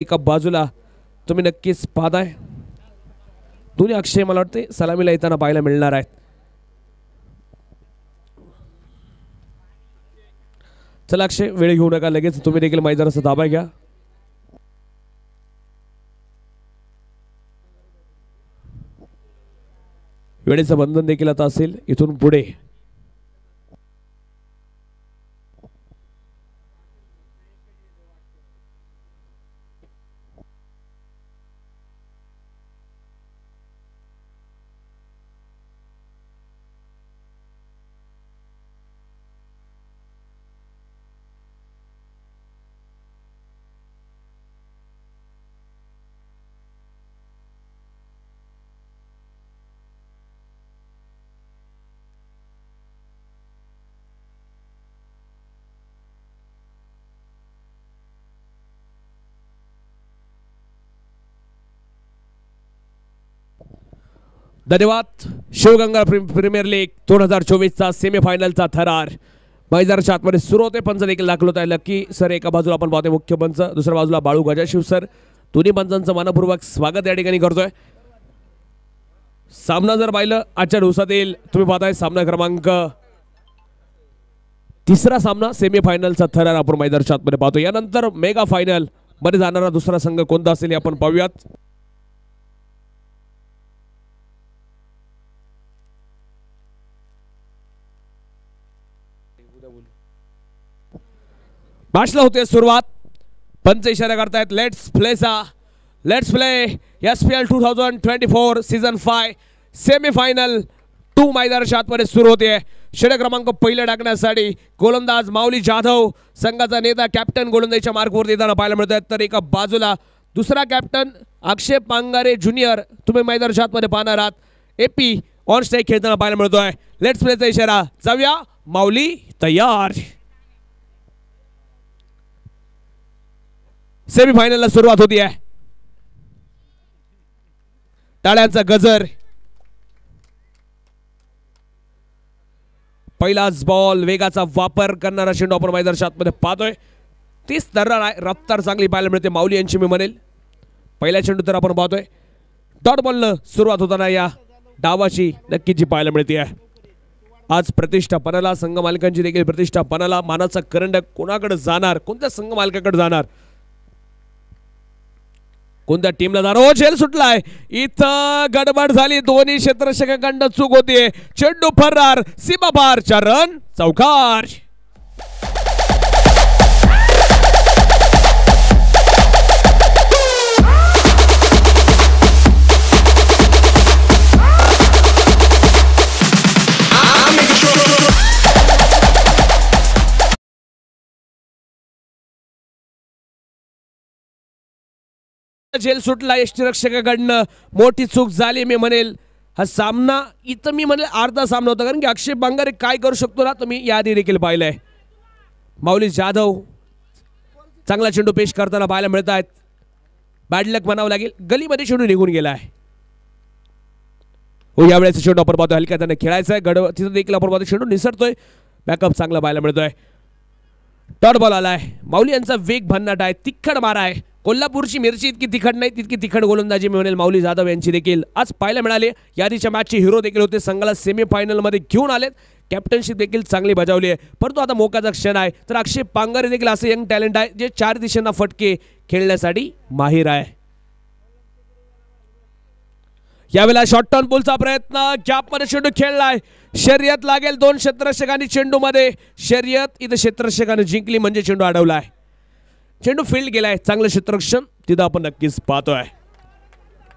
एका बाजूला तुम्ही नक्कीच पाहताय. दोन्ही अक्षय मला वाटते सलामीला येताना पाहायला मिळणार आहेत. चला अक्षय वेळ घेऊ नका लगेच तुम्ही देखील मैदानाचा ताबा घ्या. वेळेचं बंधन देखील आता असेल इथून पुढे. धन्यवाद. शिवगंगा प्री- प्रीमियर लीग दोन हजार चोवीसचा सेमीफायनलचा थरार. मैदानाच्या आतमध्ये सुरू होते पंच देखील दाखल होत आहे. लकी सर एका बाजूला आपण पाहतोय मुख्य पंच दुसऱ्या बाजूला बाळू गजाशिव सर दोन्ही पंचांचं मनपूर्वक स्वागत या ठिकाणी करतोय. सामना जर पाहिलं आजच्या येईल तुम्ही पाहताय सामना क्रमांक तिसरा सामना सेमीफायनलचा थरार आपण मैदानाच्या आतमध्ये पाहतो यानंतर मेगा फायनलमध्ये जाणारा दुसरा संघ कोणता असेल हे आपण पाहूयात. मॅचला होते सुरुवात. पंच इशारा करतायत. Let's प्लेचा let's play S P L two thousand twenty four season five semifinal two मैदानाच्या आतमध्ये सुरू होते. षटक क्रमांक पहिल्या टाकण्यासाठी गोलंदाज माऊली जाधव संघाचा नेता कॅप्टन गोलंदाजीच्या मार्गवरती येताना पाहायला मिळत आहेत तर एका बाजूला दुसरा कॅप्टन अक्षय पांगारे ज्युनियर तुम्ही मैदानाच्या आतमध्ये पाहणार आहात. एपी ऑन स्ट्राईक खेळताना पाहायला मिळतोय. लेट्स प्लेचा इशारा. जाऊया. माऊली तयार. सेमीफायनलला सुरुवात होती आहे टाळ्यांचा गजर. पहिलाच बॉल वेगाचा वापर करणारा चेंडू आपण मैदानाच्या आतमध्ये पाहतोय. तीच तर्रार आहे रफ्तार चांगली पाहायला मिळते माऊली यांची मी म्हणेल. पहिला चेंडू तर आपण पाहतोय. डॉट बॉलनं सुरुवात होताना या डावाची नक्कीच जी पाहायला मिळते आहे आज प्रतिष्ठापनाला संघ मालकांची देखील प्रतिष्ठापनाला मानाचा करंड कोणाकडे जाणार कोणत्या संघ मालकाकडे जाणार कोणत्या टीमला जाणार? हो झेल सुटलाय. इथं गडबड झाली. दोन्ही क्षेत्ररक्षकांकडनं चूक होतीये. चेंडू फरार सीमा पार रन चौकार. झेल सुटला यष्टीरक्षकाकडनं मोठी चूक झाली मी म्हणेल. हा सामना इथं मी म्हणेल अर्धा सामना होता. कारण की अक्षय बांगारे काय करू शकतो ना तुम्ही याआधी देखील पाहिलंय. माऊली जाधव चांगला चेंडू पेश करताना पाहायला मिळत आहेत. बॅडलक म्हणावं लागेल. गलीमध्ये चेंडू निघून गेला आहे. हो यावेळेस चेंडू आपण पाहतो हलक्या त्याने खेळायचा आहे. गड तिथं देखील आपण पाहतो चेंडू निसरतोय. बॅकअप चांगला पाहायला मिळतोय. टॉट बॉल आलाय. माऊली यांचा वेग भन्नाट आहे. तिखट मारा आहे. कोल्हापूरची मिरची इतकी तिखट नाही तितकी तिखट गोलंदाजी मिळेल. माऊली जाधव यांची देखील. आज पाहायला मिळाले. यादीच्या मॅचचे हिरो देखील होते. संघाला सेमीफायनलमध्ये घेऊन आलेत. कॅप्टनशिप देखील चांगली बजावली आहे. परंतु आता मोकाचा क्षण आहे. तर अक्षय पांगारे देखील असं यंग टॅलेंट आहे जे चार दिशांना फटके खेळण्यासाठी माहीर आहे. यावेळेला शॉर्ट टर्न पुलचा प्रयत्न. गॅपमध्ये चेंडू खेळलाय. शर्यत लागेल दोन क्षेत्ररक्षकांनी चेंडूमध्ये. शर्यत इथं क्षेत्ररक्षकाने जिंकली म्हणजे चेंडू अडवला आहे चेंडू फील्ड गेलाय चांगलं क्षेत्ररक्षण तिथं आपण नक्कीच पाहतोय.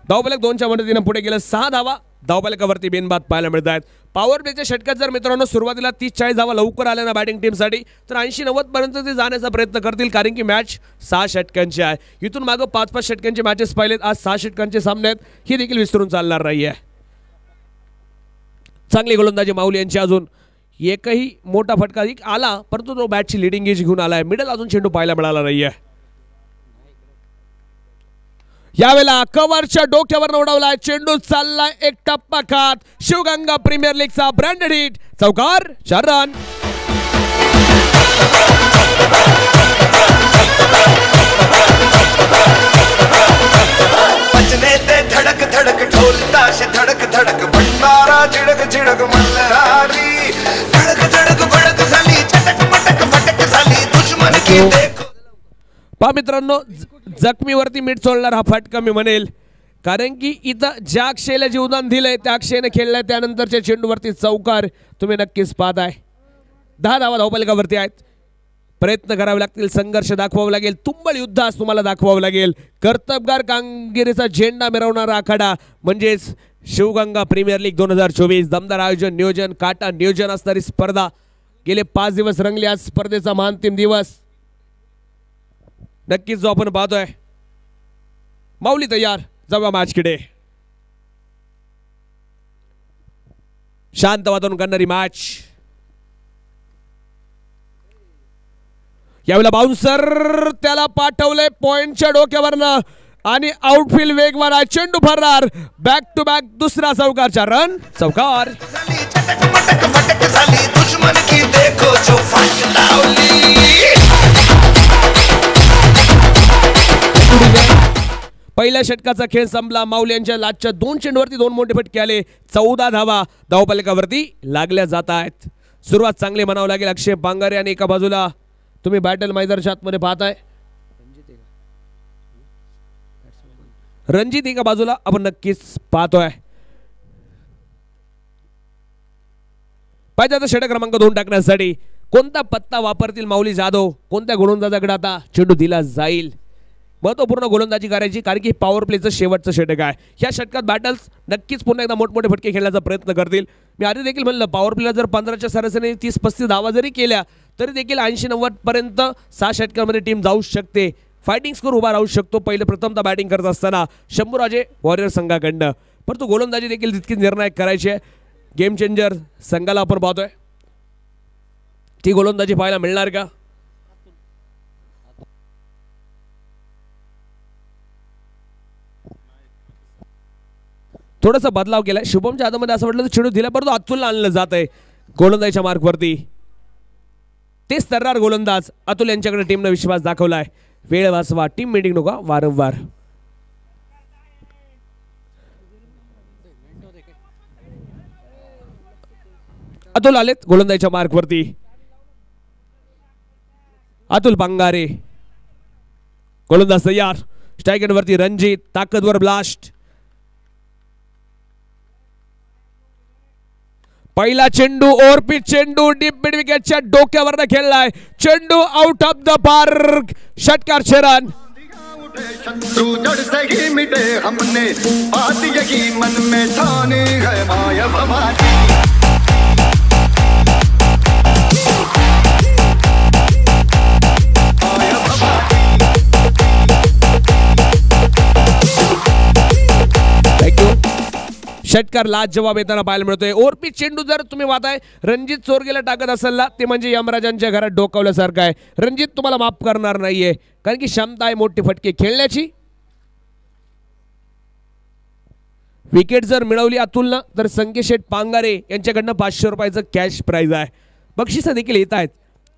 धावपालक दोनच्या मदतीनं पुढे गेलं सहा धावा धावपालकावरती बेनबाद पाहायला मिळत आहेत पॉवर प्लेच्या षटकात जर मित्रांनो सुरुवातीला तीस चाळीस धावा लवकर आल्या ना बॅटिंग टीमसाठी तर ऐंशी नव्वद पर्यंत ते जाण्याचा प्रयत्न करतील कारण की मॅच सहा षटकांची आहे. इथून मागं पाच पाच षटकांचे मॅचेस पाहिलेत आज सहा षटकांचे सामने आहेत. ही देखील विसरून चालणार नाही आहे चांगली गोलंदाजी माऊली यांची अजून. एकही मोठा फटका एक आला परंतु तो बॅटची लिडिंग एज घेऊन आलाय. मिडल अजून चेंडू पाहायला मिळाला नाहीये. यावेळेला कवरच्या डोक्यावर उडवलाय चेंडू चाललाय एक टप्पा खात. शिवगंगा प्रीमियर लीगचा ब्रँडेड हिट चौकार चार रन धडक धडक ढोल ताश धडक धडक तारा झिडक झिडक मल्हारी. धडक धडक भडक झाली चटक पटक फटक झाली. दुश्मन की हो. पा मित्रांनो जखमीवरती मीठ सोडणार हा फटका मी म्हणेल. कारण की इथं ज्या अक्षयला जीवदान दिलंय त्या अक्षयनं खेळलंय त्यानंतरच्या चेंडूवरती चौकार तुम्ही नक्कीच पाहताय. दहा धावा धावपालिकावरती आहेत. प्रयत्न करावे लागतील संघर्ष दाखवावा लागेल तुंबळ युद्ध आज तुम्हाला दाखवावं लागेल. कर्तबगार कामगिरीचा झेंडा मिरवणारा आखाडा म्हणजेच शिवगंगा प्रीमियर लीग दोन हजार चोवीस दमदार आयोजन नियोजन काटा नियोजन असणारी स्पर्धा. गेले पाच दिवस रंगले आज स्पर्धेचा महांतिम दिवस. नक्कीच जो आपण पाहतोय. माऊली तयार जाऊया मॅचकडे शांत वातावरण करणारी मॅच यावेळेला बाउन्सर त्याला पाठवलंय पॉइंटच्या डोक्यावरनं. आणि आउटफील्ड वेगवान आहे चेंडू फरार बॅक टू बॅक दुसरा चौकारचा रन चौकार. पहिल्या षटकाचा खेळ संपला. माऊली यांच्या लाचच्या दोन चेंडूवरती दोन मोठे फटके आले. चौदा धावा धावपालिकावरती लागल्या जात आहेत. सुरुवात चांगली म्हणावं लागेल अक्षय बांगारे आणि एका बाजूला. तुम्ही बॅटल मैदानाच्या आतमध्ये पाहताय. रणजित एका बाजूला आपण नक्कीच पाहतोय. पाहिजे आता षटक क्रमांक दोन टाकण्यासाठी कोणता पत्ता वापरतील माऊली जाधव? कोणत्या गोलंदाजाकडे आता चेंडू दिला जाईल? महत्त्वपूर्ण गोलंदाजी करायची कारण की पॉवर प्लेचं शेवटचं षटक आहे. ह्या षटकात बॅटल्स नक्कीच पुन्हा एकदा मोठमोठे फटके खेळण्याचा प्रयत्न करतील. मी आधी देखील म्हणलं पॉवर प्लेला जर पंधराच्या सरासरीने तीस पस्तीस धावा जरी केल्या तरी देखील ऐंशी नव्वदपर्यंत सहा षटकामध्ये टीम जाऊ शकते. फायटिंग स्कोर उभा राहू शकतो. पहिले प्रथमतः बॅटिंग करत असताना शंभूराजे वॉरियर संघाकडनं. परंतु गोलंदाजी देखील तितकी निर्णायक करायची आहे. गेम चेंजर संघाला आपण पाहतोय. ती गोलंदाजी पाहायला मिळणार का? थोडासा बदलाव केलाय. शुभमच्या हातामध्ये असं वाटलं तर दिला परंतु अतुलला आणलं जात आहे. गोलंदाजीच्या मार्कवरती. तेच तर्रार गोलंदाज अतुल यांच्याकडे टीमनं विश्वास दाखवलाय. वेळ वाचवा टीम मीटिंग नका वारंवार. अतुल आलेत गोलंदाजीच्या मार्कवरती. अतुल बंगारे. गोलंदाज तयार. स्ट्रायकर वरती रणजित ताकदवर ब्लास्ट पहिला चेंडू ओरपीट चेंडू डीप मिड विकेटच्या रहा है। चेंडू आउट ऑफ़ द पार्क षटकार रन। शत्रु जड़ से मिटे हमने, बात यही मन में ठाने है माया भवानी षटकार लाच जवाब येताना पाहायला मिळतोय. ओरपी चेंडू जर तुम्ही वाहताय रणजित चोरगेला टाकत असाल ना ते म्हणजे यमराजांच्या घरात डोकावल्यासारखं आहे. रणजित तुम्हाला माफ करणार नाहीये. कारण की क्षमता आहे मोठी फटके खेळण्याची. विकेट जर मिळवली अतुलनं तर संकेशेठ पांगारे यांच्याकडनं पाचशे रुपयाचं कॅश प्राईज आहे. बक्षिसं देखील येत आहेत.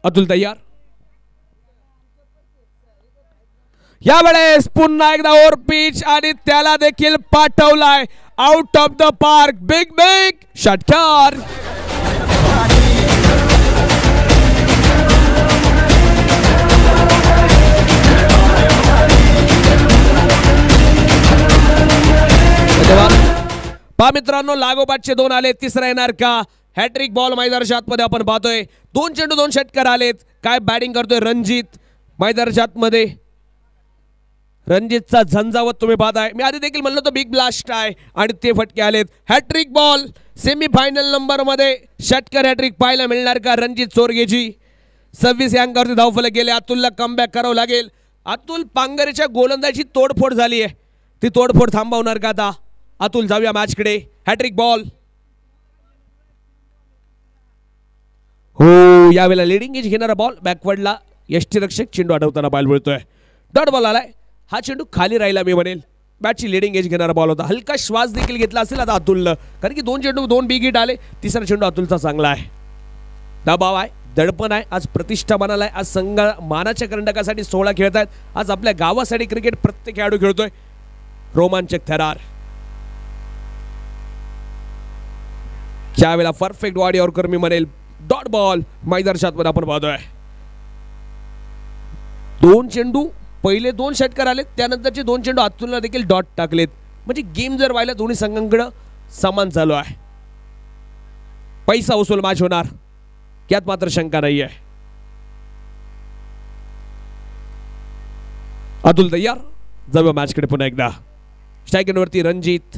अतुल तयार. यावेळेस पुन्हा एकदा ओर पिच आणि त्याला देखील पाठवलाय. Out of the park big big षटकार पहा मित्रांनो लागोपाठचे दोन आले तिसरा येणार का? हॅट्रिक बॉल मैदानाच्या आतमध्ये आपण पाहतोय. दोन चेंडू दोन षटकार आलेत. काय बॅटिंग करतोय रणजित मैदानाच्या आतमध्ये रणजितचा झंझावत तुम्ही पाहताय मी आधी देखील म्हणलं तो बिग ब्लास्ट आहे. आणि ते फटके आलेत. हॅट्रिक बॉल सेमीफायनल नंबरमध्ये षटकर हॅट्रिक पाहायला मिळणार का रणजित चोरगेची सव्वीस या अंकावरती धावफलक गेले अतुलला कमबॅक करावं लागेल. अतुल पांगरेच्या गोलंदाजी तोडफोड झाली आहे. ती तोडफोड थांबवणार का आता? अतुल जाऊया मॅचकडे हॅट्रिक बॉल हो यावेळेला लिडिंग एज घेणारा बॉल बॅकवर्डला यष्टीरक्षक चेंडू अडवताना पाहायला मिळतोय. डॉट बॉल आलाय. हा चेंडू खाली राहिला मी म्हणेल. बॅटची लिडिंग एज घेणारा बॉल होता. हलका श्वास देखील घेतला असेल आता अतुलनं. कारण की दोन चेंडू दोन बिग हिट आले. तिसरा चेंडू अतुलचा चांगला आहे. दबाव आहे दडपण आहे. आज प्रतिष्ठा मनाला आहे. आज संघ मानाच्या करंडकासाठी सोहळा खेळत आहेत. आज आपल्या गावासाठी क्रिकेट प्रत्येक खेळाडू खेळतोय. रोमांचक थरार. त्यावेळेला परफेक्ट वाडी ऑरकर मी म्हणेल डॉट बॉल मैदानाच्या आपण पाहतोय. दोन चेंडू पहिले दोन षटकार आलेत त्यानंतरचे दोन चेंडू अतुलला देखील डॉट टाकलेत. म्हणजे गेम जर व्हायला दोन्ही संघांकडं समान चालू आहे. पैसा वसूल मॅच होणार. यात मात्र शंका नाही आहे अतुल तयार जाऊया मॅचकडे पुन्हा एकदा. स्ट्रायकरवरती रणजित.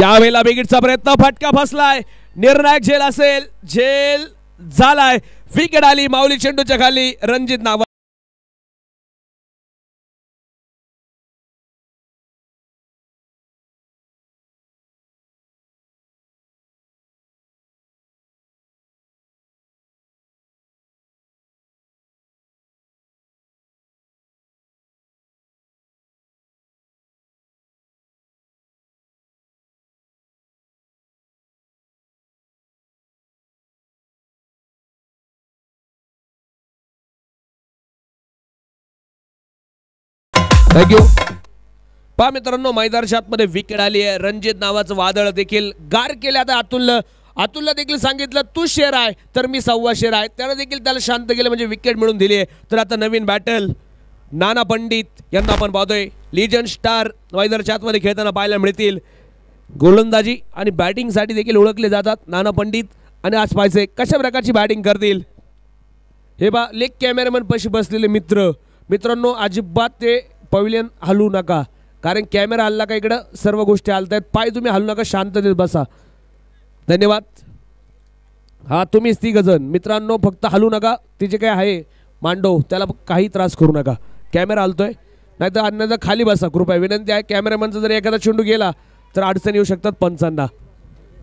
यावेळेला बिगिटचा प्रयत्न फटका फसलाय निर्णायक झेल असेल झेल झालाय. विकेट आली माऊली चेंडूच्या खाली. रणजित नाव थँक्यू पहा मित्रांनो मैदानाच्या आतमध्ये विकेट आली आहे. रणजित नावाचं वादळ देखील गार केलं आता अतुल अतुलला देखील सांगितलं तू शेर आहे. तर मी सव्वा शेर आहे. त्यानं देखील त्याला शांत केलं म्हणजे विकेट मिळून दिली आहे. तर आता नवीन बॅटल नाना पंडित यांना आपण पाहतोय. लिजन स्टार मैदानाच्या आतमध्ये खेळताना पाहायला मिळतील. गोलंदाजी आणि बॅटिंगसाठी देखील ओळखले जातात नाना पंडित आणि आज पाहिजे कशा प्रकारची बॅटिंग करतील. हे बा लेग कॅमेरामन पशी बसलेले मित्र. मित्रांनो अजिबात ते पविलियन हलवू नका. कारण कॅमेरा हल्ला का इकडं? सर्व गोष्टी हलत आहेत पाय तुम्ही हलू नका शांततेत बसा. धन्यवाद. हा तुम्हीच ती गजन. मित्रांनो फक्त हलू नका. तिचे काय आहे? मांडव त्याला काही त्रास करू नका. कॅमेरा हलतोय. नाही तर अन्यथा खाली बसा. कृपया विनंती आहे कॅमेरामॅनचा जर एखादा चेंडू गेला तर अडचण येऊ शकतात पंचांना.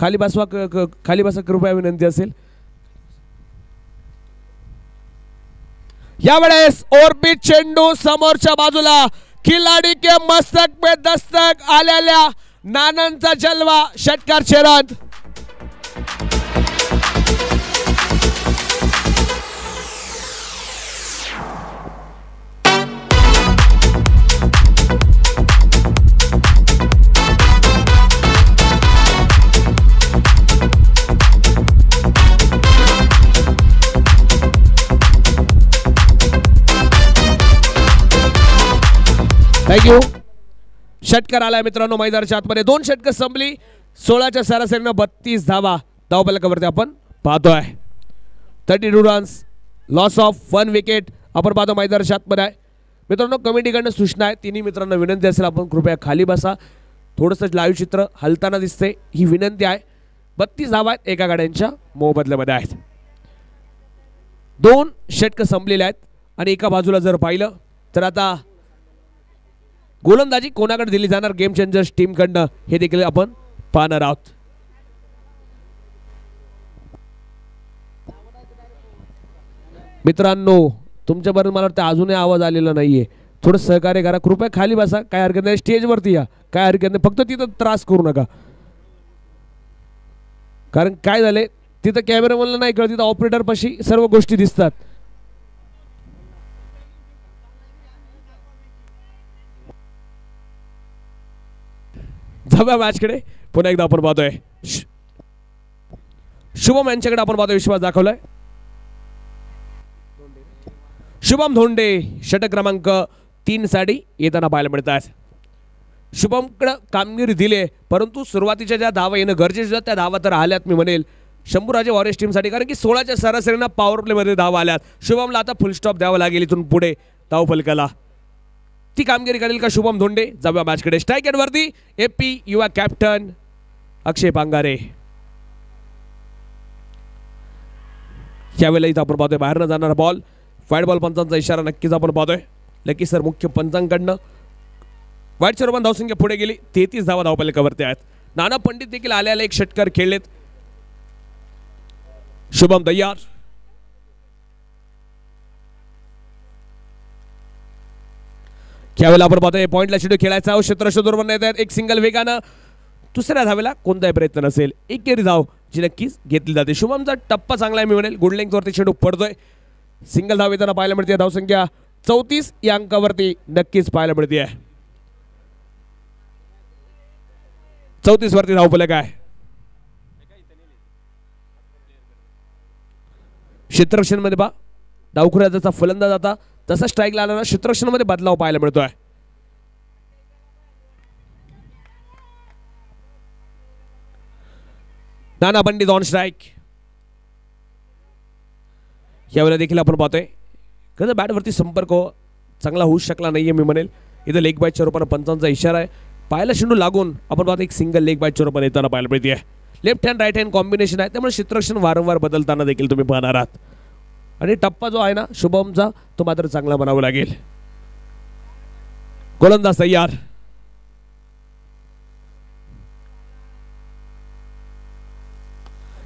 खाली बसवा क- क- खाली बसा कृपया विनंती असेल. यावेळेस ओरबीट चेंडू समोरच्या बाजूला. खिलाडी के मस्तक पे दस्तक आलेल्या नानांचा जलवा षटकार शरद थँक्यू षटकर आलाय मित्रांनो मैदानाच्या आतमध्ये. दोन षटकं संपली. सोळाच्या सरासरीनं बत्तीस धावा. धावपलकावरती आपण पाहतोय. Thirty two runs loss of one wicket आपण पाहतो मैदानाच्या आतमध्ये आहे. मित्रांनो कमिटीकडनं सूचना आहे. तिन्ही मित्रांना विनंती असेल आपण कृपया खाली बसा. थोडंसं लाईव्ह चित्र हलताना दिसते ही विनंती आहे. बत्तीस धावा आहेत एका गाड्यांच्या मोबदल्यामध्ये आहेत. दोन षटकं संपलेले आहेत. आणि एका बाजूला जर पाहिलं तर आता गोलंदाजी कोणाकडे दिली जाणार? गेम चेंजर्स टीमकडनं हे देखील आपण पाहणार आहोत. मित्रांनो तुमच्याबरोबर मला वाटतं अजूनही आवाज आलेला नाहीये. थोडं सहकार्य करा. कृपया खाली बसा. काय हरकत नाही. स्टेजवरती या. काय हरकत नाही. फक्त तिथं त्रास करू नका. कारण काय झालंय? तिथं कॅमेरामनला नाही कळत. तिथं ऑपरेटर पाशी सर्व गोष्टी दिसतात. जाऊया मॅचकडे पुन्हा एकदा आपण पाहतोय. शुभम यांच्याकडे आपण पाहतोय विश्वास दाखवलाय. शुभम धोंडे षटक क्रमांक तीन साठी येताना पाहायला मिळत आहे शुभमकडं कामगिरी दिली आहे परंतु सुरुवातीच्या ज्या धावा येणं गरजेचं त्या धावा तर आल्यात मी म्हणेल. शंभूराजे वॉरियर्स टीमसाठी कारण की सोळाच्या सरासरीनं पॉवर प्लेमध्ये धावा आल्यात. शुभमला आता फुल स्टॉप द्यावा लागेल इथून पुढे. धाव फलकाला. ती कामगिरी करेल का शुभम धोंडे? जाऊया मॅचकडे स्ट्राईक वरती. ए पी युवा कॅप्टन अक्षय पांगारे. यावेळेला इथं आपण पाहतोय बाहेरनं जाणारा बॉल वाईट बॉल पंचांचा इशारा नक्कीच आपण पाहतोय. लकी सर मुख्य पंचांकडनं. वाईट शर्मन धावसंख्या पुढे गेली. तेहतीस धावा धावपालिकावरती आहेत. नाना पंडित देखील आल्याला एक षटकार खेळलेत. शुभम तयार यावेळेला आपण पाहतोय. पॉईंटला शेड्यू खेळायचा क्षेत्र शोधून येत आहेत एक सिंगल वेगानं. दुसऱ्या धावेला कोणताही प्रयत्न नसेल. एकेरी धाव जी नक्कीच घेतली जाते. शुभमचा टप्पा चांगला आहे मी म्हणेल. गुड लेंथवरती पडतोय. सिंगल धाव येताना पाहायला मिळते. धावसंख्या चौतीस. या अंकावरती नक्कीच पाहायला मिळते. आहे चौतीस वरती धावफलक आहे. क्षेत्ररक्षणमध्ये पहा. डावखुऱ्या जसा फलंदाज आता तसा स्ट्राईक आला क्षेत्रक्षणामध्ये बदलाव पाहायला मिळतोय. नाना पंडित ऑन स्ट्राईक यावेळेला देखील आपण पाहतोय कसं बॅटवरती संपर्क हो, चांगला होऊ शकला नाहीये मी म्हणेल. इथं लेग बायच्या रूपानं पंचांचा इशारा आहे. पायाला शेंडू लागून आपण पाहतो एक सिंगल लेग बायच्या रूपाने येताना पाहायला मिळते left hand right hand combination आहे त्यामुळे क्षेत्रक्षण वारंवार बदलताना देखील तुम्ही पाहणार आहात. आणि टप्पा जो आहे ना शुभमचा तो मात्र चांगला बनावा लागेल. गोलंदाज तयार.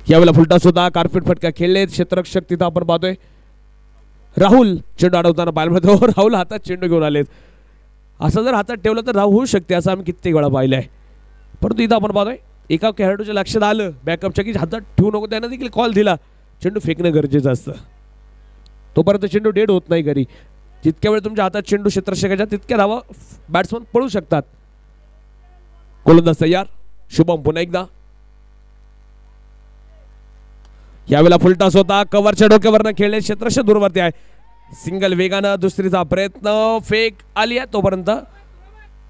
यावेळेला फुलटा सुद्धा कार्पेट फटका खेळले क्षेत्ररक्षक तिथं आपण पाहतोय. राहुल चेंडू अडवताना पाहायला मिळतो. राहुल हातात चेंडू घेऊन आलेत. असं जर हातात ठेवलं तर राहू होऊ शकते असं आम्ही कित्येक वेळा पाहिलं आहे परंतु इथं आपण पाहतोय एका खेळाडूच्या लक्षात आलं. बॅकअपच्या की हातात ठेवू नको त्यानं देखील कॉल दिला. चेंडू फेकणं गरजेचं असतं. तोपर्यंत चेंडू डेड होत नाही घरी. जितक्या वेळ तुमच्या हातात चेंडू क्षेत्ररक्षकाच्या तितक्या धावा बॅट्समन पळू शकतात. गोलंदाज तयार. शुभम पुन्हा एकदा. यावेळेला फुलटास होता. कव्हरच्या डोक्यावरनं खेळले. क्षेत्ररक्षक दूरवरती आहे. सिंगल वेगानं दुसरीचा प्रयत्न. फेक आली आहे. तोपर्यंत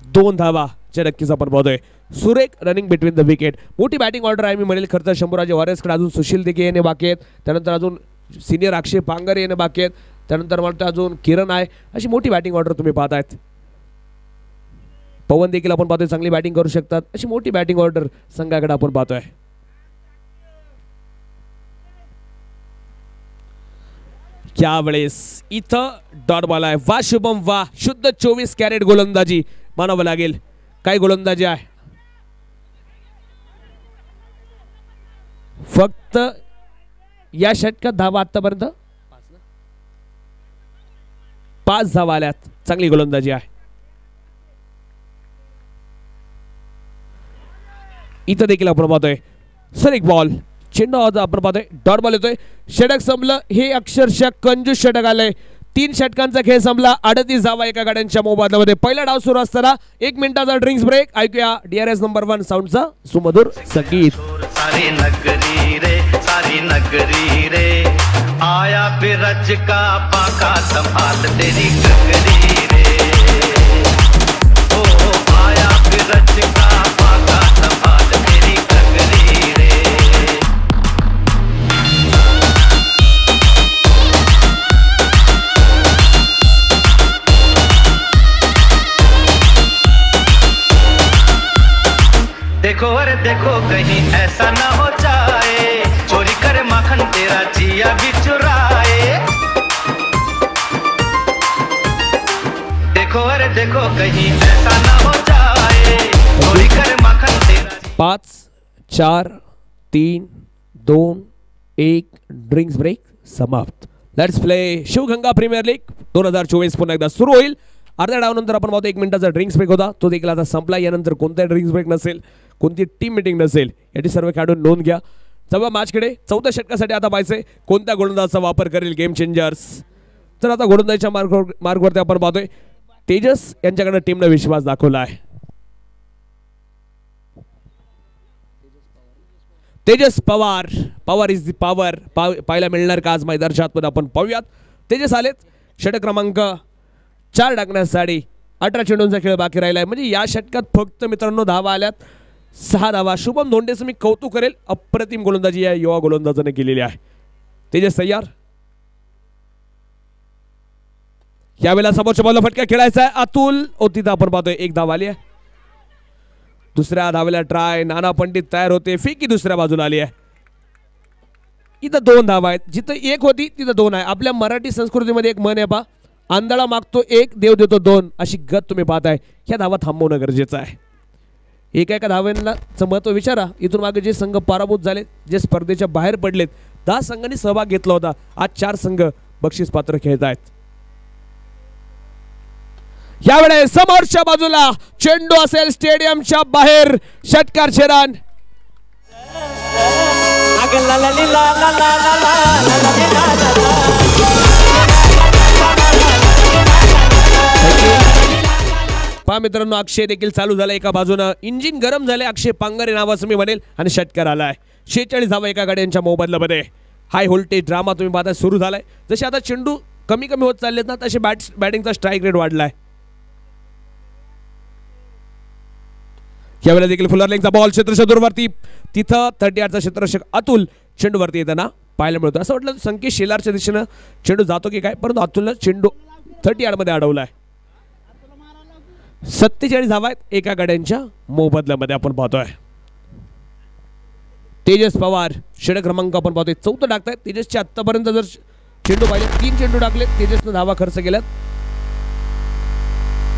दोन धावा. च्या नक्कीच आपण पाहतोय. सुरेख रनिंग बिटवीन द विकेट मोठी बॅटिंग ऑर्डर आहे. मी म्हणेल खरं तर शंभूराजे वॉरियर्सकडे अजून सुशील दिघे येणे बाकी आहेत. त्यानंतर अजून सिनियर अक्षय पांगर येणं बाकी आहेत. त्यानंतर मला अजून किरण आहे. अशी मोठी बॅटिंग ऑर्डर तुम्ही पाहत आहेत पवन देखील आपण पाहतोय चांगली बॅटिंग करू शकतात. अशी मोठी बॅटिंग ऑर्डर संघाकडे आपण पाहतोय. त्यावेळेस इथं डॉट बॉल आहे. वा शुभम वा. शुद्ध चोवीस कॅरेट गोलंदाजी मानावं लागेल. काय गोलंदाजी आहे? फक्त या षटकात धावा आतापर्यंत? पाच धावा आल्यात. चांगली गोलंदाजी आहे. इथं देखील आपण पाहतोय. सर एक बॉल चेंडू आज आपण पाहतोय. डॉट बॉल येतोय. षटक संपलं. हे अक्षरशः कंजूस षटक आलंय. तीन षटकांचा खेळ संपला. अडतीस धावा एका गाड्यांच्या मोबादल्यामध्ये पहिला डाव सुरू असताना एक मिनिटाचा ड्रिंक्स ब्रेक. ऐकूया डीआरएस नंबर वन साऊंडचा सुमधुर संगीत. सारी नगरी रे सारी नगरी रे. आया बिरज का पाका संभाल तेरी नगरी रे. ओ आया बिरज का देखो अरे देखो कहीं ऐसा ना हो जाए। चोरी कर माखन तेरा जिया भी चुराए। देखो अरे देखो कहीं ऐसा ना हो जाए। चोरी कर माखन तेरा पाच, चार, तीन दोन एक, ड्रिंक्स ब्रेक समाप्त। Let's play Shivganga premier league. दोन हज़ार चोवीस पुन्हा एकदा सुरू होईल। अर्ध्या डावनंतर आपण पाहतो एक मिनिटाचा ड्रिंक्स ब्रेक होता तो देखील आता संपला, यानंतर कोणता ड्रिंक्स ब्रेक नसेल कोणती टीम मिटिंग नसेल याची सर्व खेळाडू नोंद घ्या. चौदा मॅचकडे चौथ्या षटकासाठी आता पाहिजे कोणत्या गोलंदाजाचा वापर करेल गेम चेंजर्स तर आता गोलंदाजीच्या मार्ग मार्गवरती आपण पाहतोय तेजस यांच्याकडे टीमनं विश्वास दाखवला आहे. Tejas Pawar Pawar is the power पाहायला मिळणार का आज मैदानाच्या आतमध्ये आपण पाहूयात. तेजस आलेत षटक क्रमांक चार टाकण्यासाठी अठरा चेंडूंचा खेळ बाकी राहिला आहे म्हणजे या षटकात फक्त मित्रांनो धावा आल्यात. सहा धावा. शुभम धोंडेचं मी कौतुक करेल. अप्रतिम गोलंदाजी या युवा गोलंदाजाने केलेली आहे. तेजस तयार. यावेळेला समोरच्या बॉलला फटका खेळायचा आहे. अतुल ओ आपण पाहतोय. एक धाव आली आहे. दुसऱ्या धावेला ट्राय. नाना पंडित तयार होते. फेकी दुसऱ्या बाजूला आली आहे. इथं दोन धावा आहेत. जिथं एक होती तिथं दोन आहे. आपल्या मराठी संस्कृतीमध्ये एक मन आहे पा आंधळा मागतो एक देव देतो दोन अशी गत तुम्ही पाहताय. ह्या धावा थांबवणं गरजेचं आहे. एका एका धाव्यांना महत्त्व विचारा इथून मागे जे संघ पराभूत झाले जे स्पर्धेच्या बाहेर पडलेत दहा संघांनी सहभाग घेतला होता आज चार संघ बक्षीस पात्र खेळत आहेत यावेळेस समोरच्या बाजूला चेंडू असेल स्टेडियमच्या बाहेर षटकार रन पहा मित्रांनो अक्षय देखील चालू झाला एका बाजूनं. इंजिन गरम झाले अक्षय पांगरे नावाचं मी म्हणेल आणि षटकार आलाय. शेहेचाळीस धावा एका गाड्यांच्या मोबदल्यामध्ये हाय व्होल्टेज ड्रामा तुम्ही पाहता सुरू झालाय. जसे आता चेंडू कमी कमी होत चाललेत ना तसे बॅट बॅटिंगचा स्ट्राईक रेट वाढलाय. यावेळेला देखील फुलरलिंगचा बॉल क्षेत्रशतूरवरती. तिथं थर्टी आठचा क्षेत्ररक्षक अतुल चेंडूवरती येताना पाहायला मिळतो. असं वाटलं संकेत शेलारच्या दिशेनं चेंडू जातो की काय? परंतु अतुलनं चेंडू थर्टी आठमध्ये आहे सत्तेचाळीस धावा आहेत एका गाड्यांच्या मोबदल्यामध्ये आपण पाहतोय. तेजस पवार षड क्रमांक आपण पाहतोय. चौथं टाकतायत तेजसचे आतापर्यंत जर चेंडू पाहिले तीन चेंडू टाकले तेजसनं धावा खर्च केल्यात.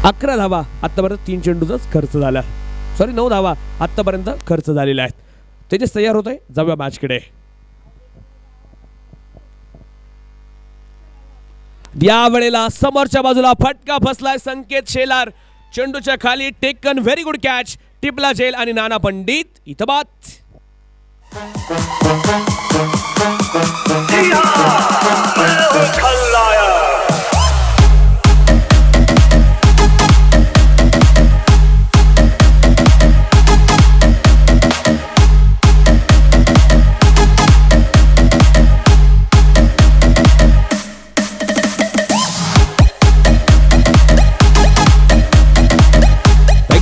अकरा धावा आतापर्यंत तीन चेंडूचाच खर्च झाला. सॉरी नऊ धावा आतापर्यंत खर्च झालेले आहेत तेजस तयार होत आहे जाऊया मॅचकडे. या वेळेला समोरच्या बाजूला फटका फसलाय संकेत शेलार. चेंडूच्या खाली टेकन व्हेरी गुड कॅच टिपला जेल आणि नाना पंडित इथं बात.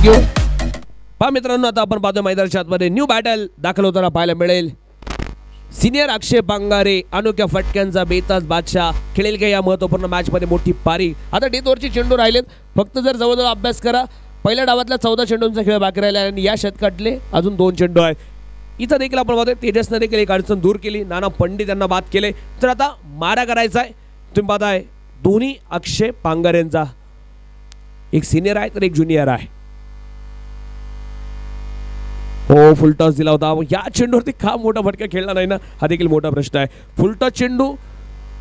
थँक्यू पहा मित्रांनो आता आपण पाहतो मैदानाच्या आतमध्ये न्यू बॅटल दाखल होताना पाहायला मिळेल. सिनियर अक्षय बांगारे अनोख्या फटक्यांचा बेताज बादशाह खेळेल का या महत्त्वपूर्ण मॅचमध्ये मोठी पारी. आता डेथ ओव्हरचे चेंडू राहिलेत. फक्त जर जवळजवळ अभ्यास करा पहिल्या डावातल्या चौदा चेंडूंचा खेळ बाकी राहिला आणि या शतकातले अजून दोन चेंडू आहेत. इथं देखील आपण पाहतोय तेजसनं देखील एक अडचण दूर केली. नाना पंडित यांना बाद केले. तर आता मारा करायचा आहे. तुम्ही पाहताय दोन्ही अक्षय पांगारेंचा एक सिनियर आहे तर एक ज्युनियर आहे. हो फुलटॉस दिला होता. मग या चेंडूवरती का मोठा फटका खेळला नाही ना? हा देखील मोठा प्रश्न आहे. फुलटॉस चेंडू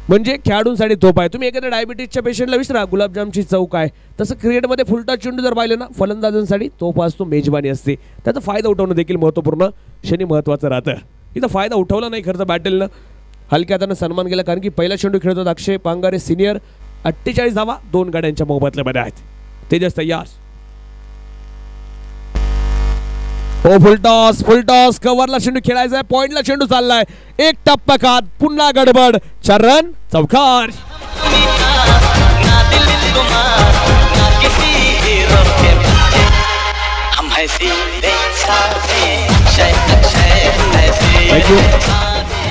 म्हणजे खेळाडूंसाठी तोप आहे. तुम्ही एखाद्या डायबिटीजच्या पेशंटला विसरा. गुलाबजामची चौक आहे. तसं क्रिकेटमध्ये फुलटॉस चेंडू जर पाहिलं ना फलंदाजांसाठी तोप असतो मेजबानी असते. त्याचा फायदा उठवणं देखील महत्त्वपूर्ण क्षणी महत्त्वाचं राहतं. इथं फायदा उठवला नाही खर्च बॅटलनं हलक्या हातानं सन्मान केला कारण की पहिला चेंडू खेळत होता अक्षय पांगारे सिनियर अठ्ठेचाळीस धावा दोन गाड्यांच्या मोबदल्यामध्ये आहेत. तेजस यास हो फुलटॉस फुलटॉस कव्हरला चेंडू खेळायचा आहे पॉइंटला चेंडू चाललाय. एक टप्पा खात पुन्हा गडबड. चार रन चौकार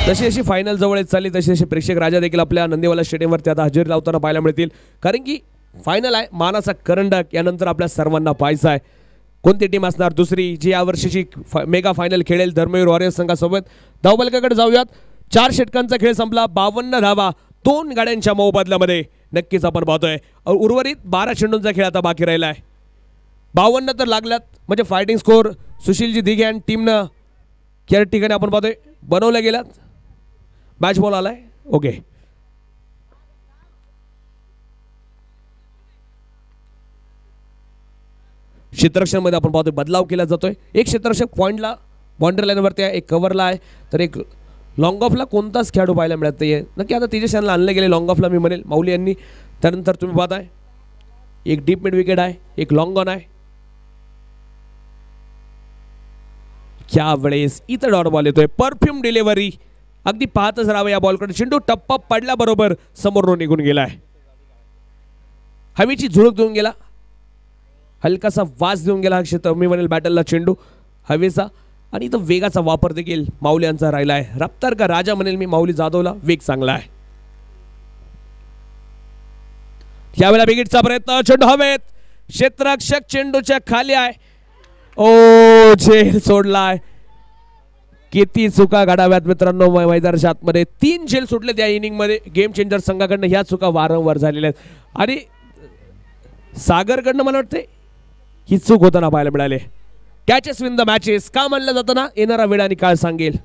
जशी जशी फायनल जवळ येत चालली तशी जशी प्रेक्षक राजा देखील आपल्या नंदीवाला स्टेडियमवरती आता हजेरी लावताना पाहायला मिळतील. कारण की फायनल आहे मानाचा करंडक यानंतर आपल्या सर्वांना पाहायचा आहे. कोणती टीम असणार? दुसरी जी यावर्षीची फा- मेगा फायनल खेळेल धर्मवीर वॉरियर्स संघासोबत. धावबलकाकडे जाऊयात. चार षटकांचा खेळ संपला. बावन्न धावा. दोन गाड्यांच्या मोबदल्यामध्ये नक्कीच आपण पाहतोय. उर्वरित बारा चेंडूंचा खेळ आता बाकी राहिला आहे बावन्न तर लागल्यात. म्हणजे फायटिंग स्कोर सुशीलजी दिघे आणि टीमनं या ठिकाणी आपण पाहतोय. बनवल्या गेल्यात. मॅच बॉल आलाय. ओके क्षेत्ररक्षणमध्ये आपण पाहतोय बदलाव केला जातोय. एक क्षेत्ररक्षक पॉईंटला बाउंड्री लाईनवरती आहे एक कव्हरला आहे. तर एक लॉंग ऑफला कोणताच खेळाडू पाहायला मिळत नाही नक्की आता तेजस यांना आणले गेले लॉंग ऑफला मी म्हणेल. माऊली यांनी त्यानंतर तुम्ही पाहताय एक डीप मिड विकेट आहे एक लॉंग ऑन आहे. यावेळेस इथं डॉट बॉल येतोय. Perfume delivery. अगदी पाहतच राहावं या बॉलकडे. चेंडू टप्पा पडल्याबरोबर समोरून निघून गेलाय. हवेची झुळक देऊन गेला. हलकासा वास देऊन गेला हा क्षेत्र. मी म्हणेल बॅटलला चेंडू हवेचा आणि इथं वेगाचा वापर देखील माऊली यांचा राहिला आहे. रफ्तार का राजा म्हणेल मी माऊली जाधवला वेग चांगला आहे. यावेळेला बिगिटचा प्रयत्न चेंडू हवेत. क्षेत्ररक्षक चेंडूच्या खाली आहे. ओ झेल सोडलाय. किती चुका घडाव्यात मित्रांनो मै- मैदानाच्या आतमध्ये. तीन झेल सुटले त्या इनिंगमध्ये. गेम चेंजर संघाकडनं ह्या चुका वारंवार झालेल्या आहेत. आणि सागरकडनं मला वाटते ही चूक होताना पाहायला मिळाले. कॅचेस विन द मॅचेस का म्हणलं जातं ना येणारा वेळ आणि काळ सांगेल.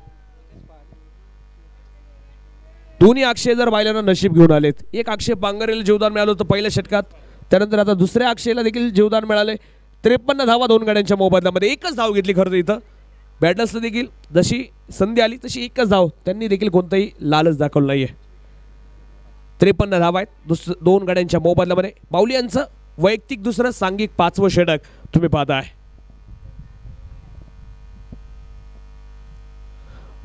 दोन्ही अक्षय जर पाहिल्यानं नशीब घेऊन आलेत एक अक्षय पांगरेला जीवदान मिळालं होतं पहिल्या षटकात त्यानंतर आता दुसऱ्या अक्षयला देखील जीवदान मिळाले. त्रेपन्न धावा दोन गाड्यांच्या मोबदल्यामध्ये एकच धाव घेतली खरं तर इथं. बॅटर्सला देखील जशी संधी आली तशी एकच धाव. त्यांनी देखील कोणताही लालच दाखवलं नाहीये. त्रेपन्न धावा आहेत दुस दोन गाड्यांच्या मोबदल्यामध्ये. माऊली यांचं वैयक्तिक दुसरं सांघिक पाचवं षटक तुम्ही पाहताय.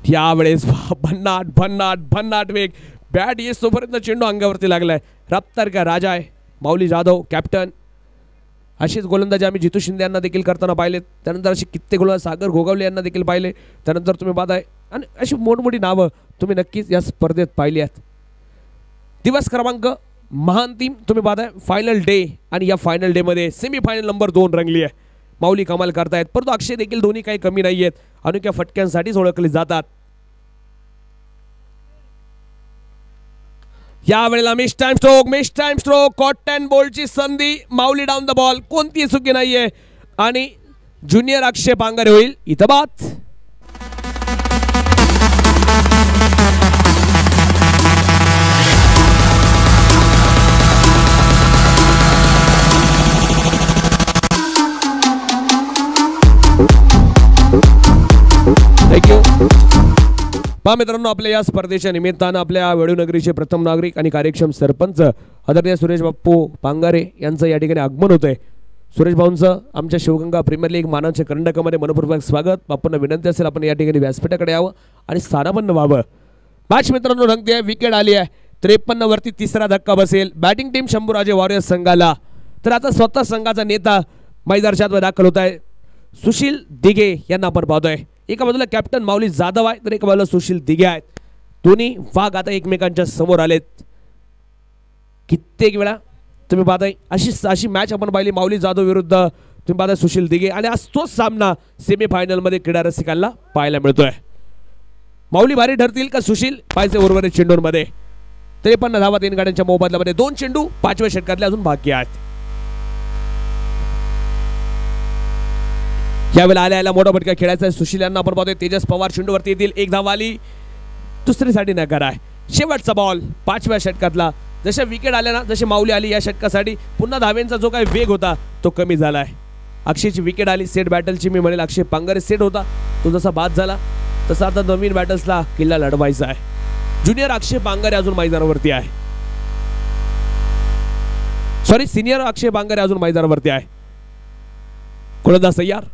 यावेळेस भन्नाट भन्नाट भन्नाट वेग. बॅट येतोपर्यंत चेंडू अंगावरती लागलाय. रफ्तार का राजा आहे? माऊली जाधव कॅप्टन अशीच गोलंदाजी आम्ही जितू शिंदे यांना देखील करताना पाहिलेत. त्यानंतर असे कित्येक गोलंदाज सागर गोगावले यांना देखील पाहिले. त्यानंतर तुम्ही पाहताय. आणि अशी मोठमोठी नावं तुम्ही नक्कीच या स्पर्धेत पाहिली आहेत. दिवस क्रमांक महान टीम तुम्ही पाहताय फायनल डे आणि या फायनल डेमध्ये सेमीफायनल नंबर दोन रंगली आहे. माऊली कमाल करतायत. परंतु अक्षय देखील दोन्ही काही कमी नाही आहेत अनोख्या फटक्यांसाठीच ओळखले जातात. यावेळेला miss time stroke miss time stroke caught and बोल्टची संधी माऊली डाऊन द बॉल कोणती चुकी नाहीये. आणि ज्युनियर अक्षय पांगारे होईल. इथं बात. थँक्यू पहा मित्रांनो आपल्या या स्पर्धेच्या निमित्तानं आपल्या वेळूनगरीचे प्रथम नागरिक आणि कार्यक्षम सरपंच आदरणीय सुरेश बाप्पू पांगारे यांचं या ठिकाणी आगमन होतंय. सुरेश भाऊंचं आमच्या शिवगंगा प्रीमियर लीग मानाच्या करंडकामध्ये मनपूर्वक स्वागत. बाप्पांना विनंती असेल आपण या ठिकाणी व्यासपीठाकडे यावं आणि स्थानापन्न व्हावं. मॅच मित्रांनो रंगते विकेट आली आहे. त्रेपन्न वरती तिसरा धक्का बसेल. बॅटिंग टीम शंभूराजे वॉरियर्स संघाला. तर आता स्वतः संघाचा नेता मैदानात दाखल होत आहे. सुशील दिघे यांना आपण पाहतोय. एका बाजूला कॅप्टन माऊली जाधव आहे तर एका बाजूला सुशील दिघे आहेत. दोन्ही वाघ आता एकमेकांच्या समोर आलेत. कित्येक वेळा तुम्ही पाहताय अशी अशी मॅच आपण पाहिली माऊली जाधव विरुद्ध. तुम्ही पाहताय सुशील दिघे. आणि आज तोच सामना सेमीफायनलमध्ये क्रीडा रसिकांना पाहायला मिळतोय. माऊली भारी ठरतील का सुशील? पाहिजे उर्वरित चेंडूंमध्ये. त्रेपन्न धावा तीन गाड्यांच्या मोबदल्यामध्ये दोन चेंडू पाचव्या षटकातले अजून बाकी आहेत. यावेळेला आल्या आल्या मोठा फटका खेळायचा आहे. सुशील यांना आपण पाहतोय तेजस पवार चेंडूवरती येतील. एक धाव आली दुसरीसाठी नकार आहे. शेवटचा बॉल पाचव्या षटकातला. जशा विकेट आल्या ना जशी माऊली आली या षटकासाठी पुन्हा धावेंचा जो काही वेग होता तो कमी झाला आहे. अक्षयची विकेट आली सेट बॅटलची मी म्हणेल अक्षय पांगरे सेट होता. तो जसा बाद झाला तसा आता नवीन बॅटल्सला किल्ला लढवायचा आहे. ज्युनियर अक्षय पांगरे अजून मैदानावरती आहे. सॉरी सिनियर अक्षय पांगारे अजून मैदानावरती आहे. गोलंदाज तयार.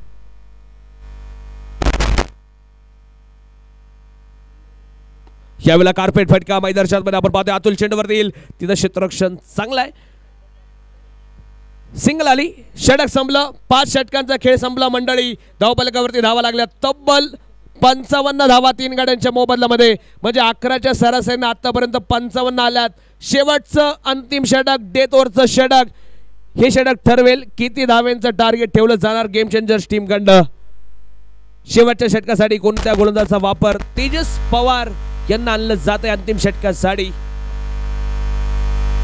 यावेळेला कार्पेट फटका मैदानात मध्ये आपण पाहतोय अतुल चेंडूवरती येईल. तिथं क्षेत्ररक्षण चांगलं आहे. सिंगल आली षटक संपलं पाच षटकांचा खेळ संपला मंडळी. धावपलकावरती धावा लागल्या तब्बल पंचावन्न धावा तीन गाड्यांच्या मोबदल्यामध्ये. म्हणजे अकराच्या सरासरीनं आतापर्यंत पंचावन्न आल्यात. शेवटचं अंतिम षटक डेथ ओव्हरचं षटक हे षटक ठरवेल किती धाव्यांचं टार्गेट ठेवलं जाणार गेम चेंजर्स टीमकडनं शेवटच्या षटकासाठी कोणत्या गोलंदाजाचा वापर? तेजस पवार यांना आणलं जात आहे अंतिम षटकासाठी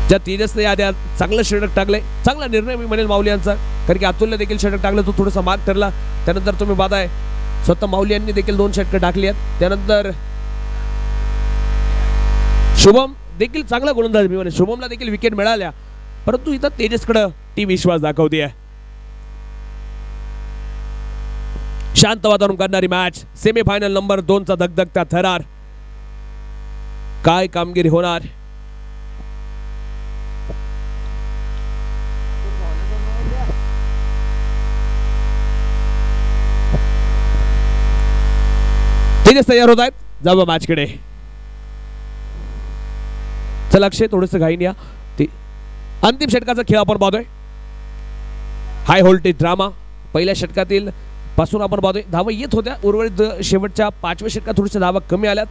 ज्या तेजसने आधी चांगलं षटक टाकलंय. चांगला निर्णय मी म्हणेल माऊली यांचा. कारण की अतुलने देखील षटक टाकलं तो थोडासा माग ठरला. त्यानंतर तुम्ही पाहताय स्वतः माऊली यांनी देखील दोन षटकं टाकली आहेत. त्यानंतर शुभम देखील चांगला गोलंदाज मी म्हणे शुभमला देखील विकेट मिळाल्या. परंतु इथं तेजसकडं टीम विश्वास दाखवते शांत वातावरण करणारी मॅच सेमीफायनल नंबर दोनचा धगधगता थरार. काय कामगिरी होणार? तेजस तयार होत आहेत जाऊ मॅचकडे चला अक्षय थोडस घाईन या ते अंतिम षटकाचा खेळ आपण पाहतोय. हाय व्होल्टेज ड्रामा पहिल्या षटकातील पासून आपण पाहतोय. धावा येत होत्या. उर्वरित शेवटच्या पाचव्या षटकात थोडीशा धावा कमी आल्यात.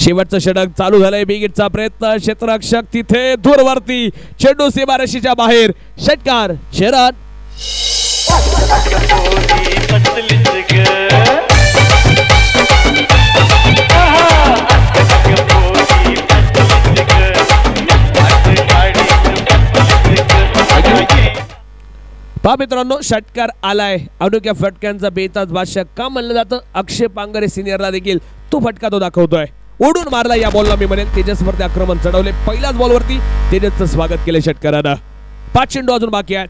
शेवटचं षटक चालू झालंय. बिगिटचा प्रयत्न. क्षेत्ररक्षक तिथे दूरवरती. चेंडू सीमारेषेच्या बाहेर. षटकार शहरात पहा मित्रांनो षटकार आलाय. अनोख्या फटक्यांचा बेताज भाष्य का म्हणलं जातं? अक्षय पांगरे सिनियरला देखील तो फटका तो दाखवतोय. ओढून मारला या बॉलला मी म्हणेल तेजसवरती आक्रमण चढवले. पहिल्याच बॉलवरती तेजसचं स्वागत केले षटकारानं पाच चेंडू अजून बाकी आहेत.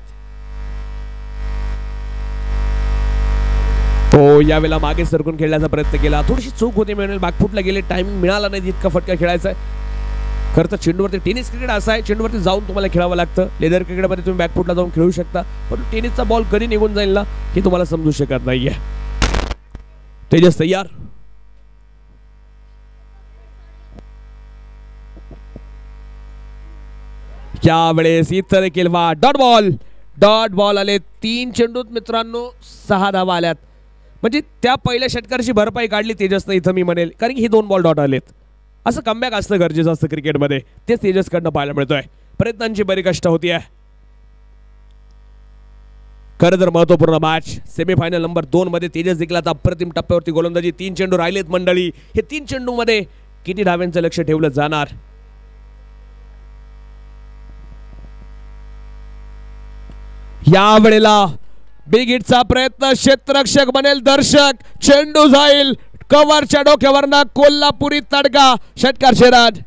हो यावेळेला मागे सरकून खेळण्याचा प्रयत्न केला. थोडीशी चूक होती मिळेल. बागफुटला गेले टायमिंग मिळाला नाही इतका फटका खेळायचा आहे. खरं तर चेंडूवरती टेनिस क्रिकेट असा आहे चेंडूवरती जाऊन तुम्हाला खेळावं लागतं. लेदर क्रिकेटमध्ये तुम्ही बॅकफुटला जाऊन खेळू शकता. पण टेनिसचा बॉल कधी निघून जाईल ना हे तुम्हाला समजू शकत नाहीये. तेजस तयार. यावेळेस इथं देखील वा डॉट बॉल. डॉट बॉल आले तीन चेंडूत मित्रांनो सहा धावा आल्यात. म्हणजे त्या पहिल्या षटकाराची भरपाई काढली तेजसनं इथं मी म्हणेल. कारण की हे दोन बॉल डॉट आलेत. असं कमबॅक असतं गरजेचं असतं क्रिकेटमध्ये. तेच तेजसकडनं पाहायला मिळतोय. प्रयत्नांची बरी कष्ट होती आहे. खरं तर महत्त्वपूर्ण मॅच सेमीफायनल नंबर दोन मध्ये तेजस देखील आता अप्रतिम टप्प्यावरती गोलंदाजी. तीन चेंडू राहिलेत मंडळी. हे तीन चेंडूमध्ये किती धाव्यांचं लक्ष ठेवलं जाणार? या वेळेला बिगिटचा प्रयत्न क्षेत्ररक्षक बनेल दर्शक. चेंडू जाईल. कव्हरच्या डोक्यावरना कोल्हापुरी तडका षटकार शेराज.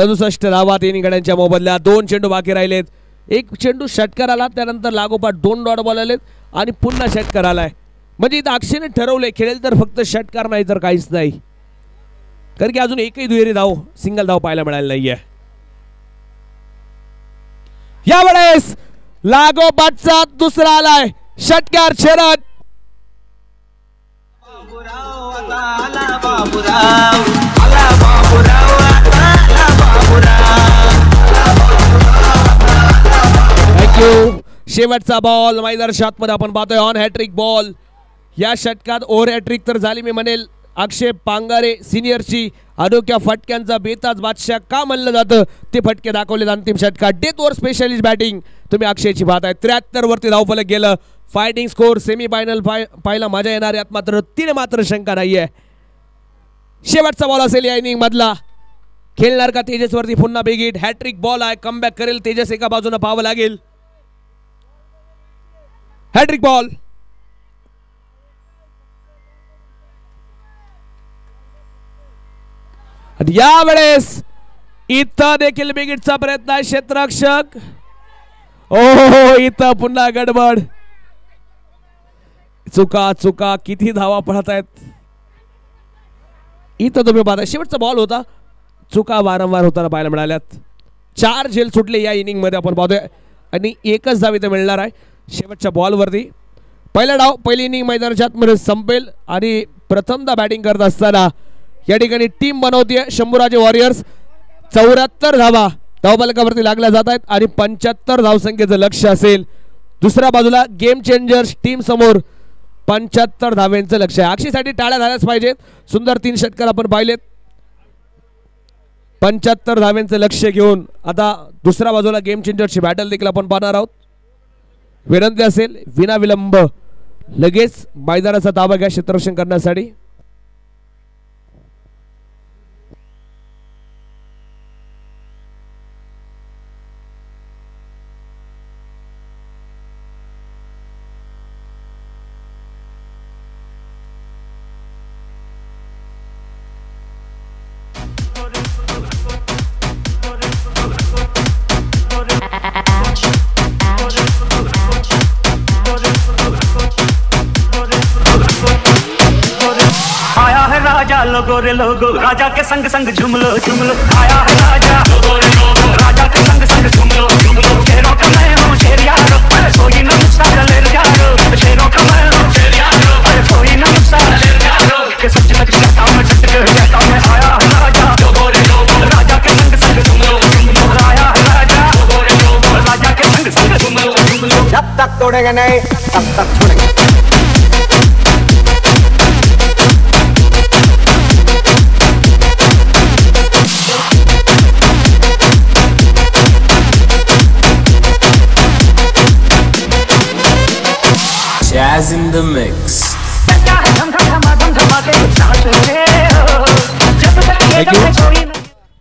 सदुसष्ट धावा तीन गड्यांच्या मोबदल्या दोन चेंडू बाकी राहिलेत. एक चेंडू षटकार आला त्यानंतर लागोपाठ दोन डॉट बॉल आलेत आणि पुन्हा षटकार आलाय म्हणजे इथं अक्षयने ठरवलंय खेळेल तर फक्त षटकार नाही तर काहीच नाही. कारण की अजून एकही दुहेरी धाव सिंगल धाव पाहायला मिळाली नाहीये. यावेळेस लागोपाठचा दुसरा आलाय षटकार शरद. थँक्यू शेवटचा बॉल मैदार शॉटमध्ये आपण पाहतोय ऑन हॅट्रिक बॉल या षटकात ओव्हर हॅट्रिक तर झाली मी म्हणेल. अक्षय पांगारे सिनियरची अनोख्या फटक्यांचा बेताज बादशाह का म्हणलं जातं? ते फटके दाखवलेत अंतिम षटकात. डेथ ओव्हर स्पेशलिस्ट बॅटिंग तुम्ही अक्षयची पाहताय. त्र्याहत्तर वरती धावफलक गेलं. फायटिंग स्कोर सेमी फायनल पाय पाहायला मजा येणार यात मात्र तीन मात्र शंका नाहीये. शेवटचा बॉल असेल या इनिंग मधला. खेळणार का तेजसवरती? पुन्हा बेगीट. हॅट्रिक बॉल आहे. कमबॅक करेल तेजस. एका बाजूने पाहावं लागेल. हॅट्रिक बॉल यावेळेस इथं देखील बिगिटचा प्रयत्न आहे क्षेत्ररक्षक. ओ इथं पुन्हा गडबड. चुका चुका किती धावा पडत आहेत इथं तुम्ही पाहता. शेवटचा बॉल होता. चुका वारंवार होताना पाहायला मिळाल्यात. चार झेल सुटले या इनिंगमध्ये आपण पाहतोय. आणि एकच धाव इथे मिळणार आहे. शेवटच्या बॉलवरती. पहिला डाव पहिली इनिंग मैदानाच्या आतमध्ये संपेल. आणि प्रथमदा बॅटिंग करत असताना या ठिकाणी टीम बनवतीये शंभूराजे वॉरियर्स. चौऱ्याहत्तर धावा धावपालकावरती लागल्या जात आहेत. आणि पंच्याहत्तर धावसंख्येचं लक्ष असेल. दुसऱ्या बाजूला गेम चेंजर्स टीम समोर पंच्याहत्तर धाव्यांचं लक्ष आहे. अक्षीसाठी टाळ्या झाल्याच पाहिजेत. सुंदर तीन षटकार आपण पाहिलेत. पंच्याहत्तर धाव्यांचं लक्ष घेऊन आता दुसऱ्या बाजूला गेम चेंजरची बॅटल देखील आपण पाहणार आहोत. विनंती असेल विनाविलंब लगेच मैदानाचा ताबा घ्या क्षेत्ररक्षण करण्यासाठी. संग संग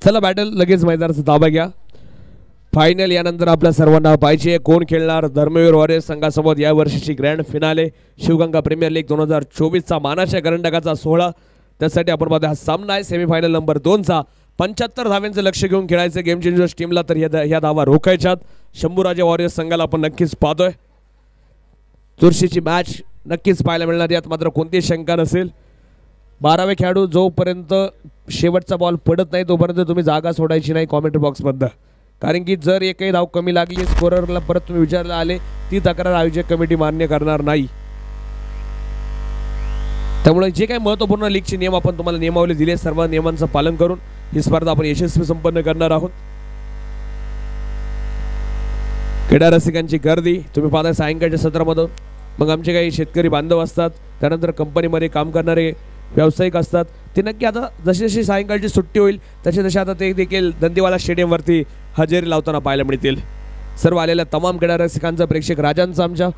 चला बॅटल लगेच मैदानाचा ताबा घ्या. फायनल यानंतर आपल्या सर्वांना पाहिजे कोण खेळणार? धर्मवीर वॉरियर्स संघासोबत या वर्षीची grand finale Shivganga premier league दोन हजार चोवीसचा मानाच्या करंडकाचा सोहळा. त्यासाठी आपण पाहतो हा सामना आहे सेमीफायनल नंबर दोनचा. पंच्याहत्तर धाव्यांचं लक्ष घेऊन खेळायचं गेम चेंजर्स टीमला तर ह्या ह्या धावा रोखायच्यात. शंभूराजे वॉरियर्स संघाला आपण नक्कीच पाहतोय. चुरशीची मॅच नक्कीच पाहायला मिळणार यात मात्र कोणतीही शंका नसेल. बारावे खेळाडू जोपर्यंत शेवटचा बॉल पडत नाही तोपर्यंत तुम्ही जागा सोडायची नाही कॉमेंट्री बॉक्समधनं. कारण की जर एकही धाव कमी लागली स्कोररला परत तुम्ही विचारला आले ती तक्रार आयोजक कमिटी मान्य करणार नाही. त्यामुळे जे काही महत्त्वपूर्ण लीगचे नियम आपण तुम्हाला नियमावली दिले सर्व नियमांचं पालन करून ही स्पर्धा आपण यशस्वी संपन्न करणार आहोत. क्रीडा रसिकांची गर्दी तुम्ही पाहता सायंकाळच्या सत्रामधून मग आमचे काही शेतकरी बांधव असतात त्यानंतर कंपनीमध्ये काम करणारे व्यावसायिक असतात. ते नक्की आता जशी जशी सायंकाळची सुट्टी होईल तसे तसे आता ते देखील दंदीवाला स्टेडियमवरती हजेरी लावताना पाहायला मिळतील. सर्व आलेल्या तमाम क्रीडा रसिकांचं प्रेक्षक राजांचं आमच्या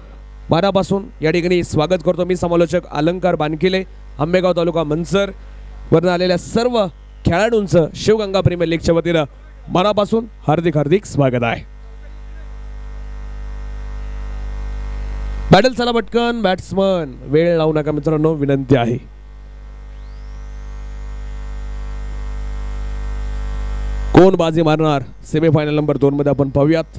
मनापासून या ठिकाणी स्वागत करतो. मी समालोचक अलंकार बानकिले आंबेगाव तालुका मनसर वरनं आलेल्या सर्व खेळाडूंचं शिवगंगा प्रीमियर लीगच्या वतीनं मनापासून हार्दिक हार्दिक स्वागत आहे. बॅटल चला पटकन बॅट्समन वेळ लावू नका मित्रांनो विनंती आहे. कोण बाजी मारणार. सेमीफायनल नंबर दोन मध्ये आपण पाहूयात.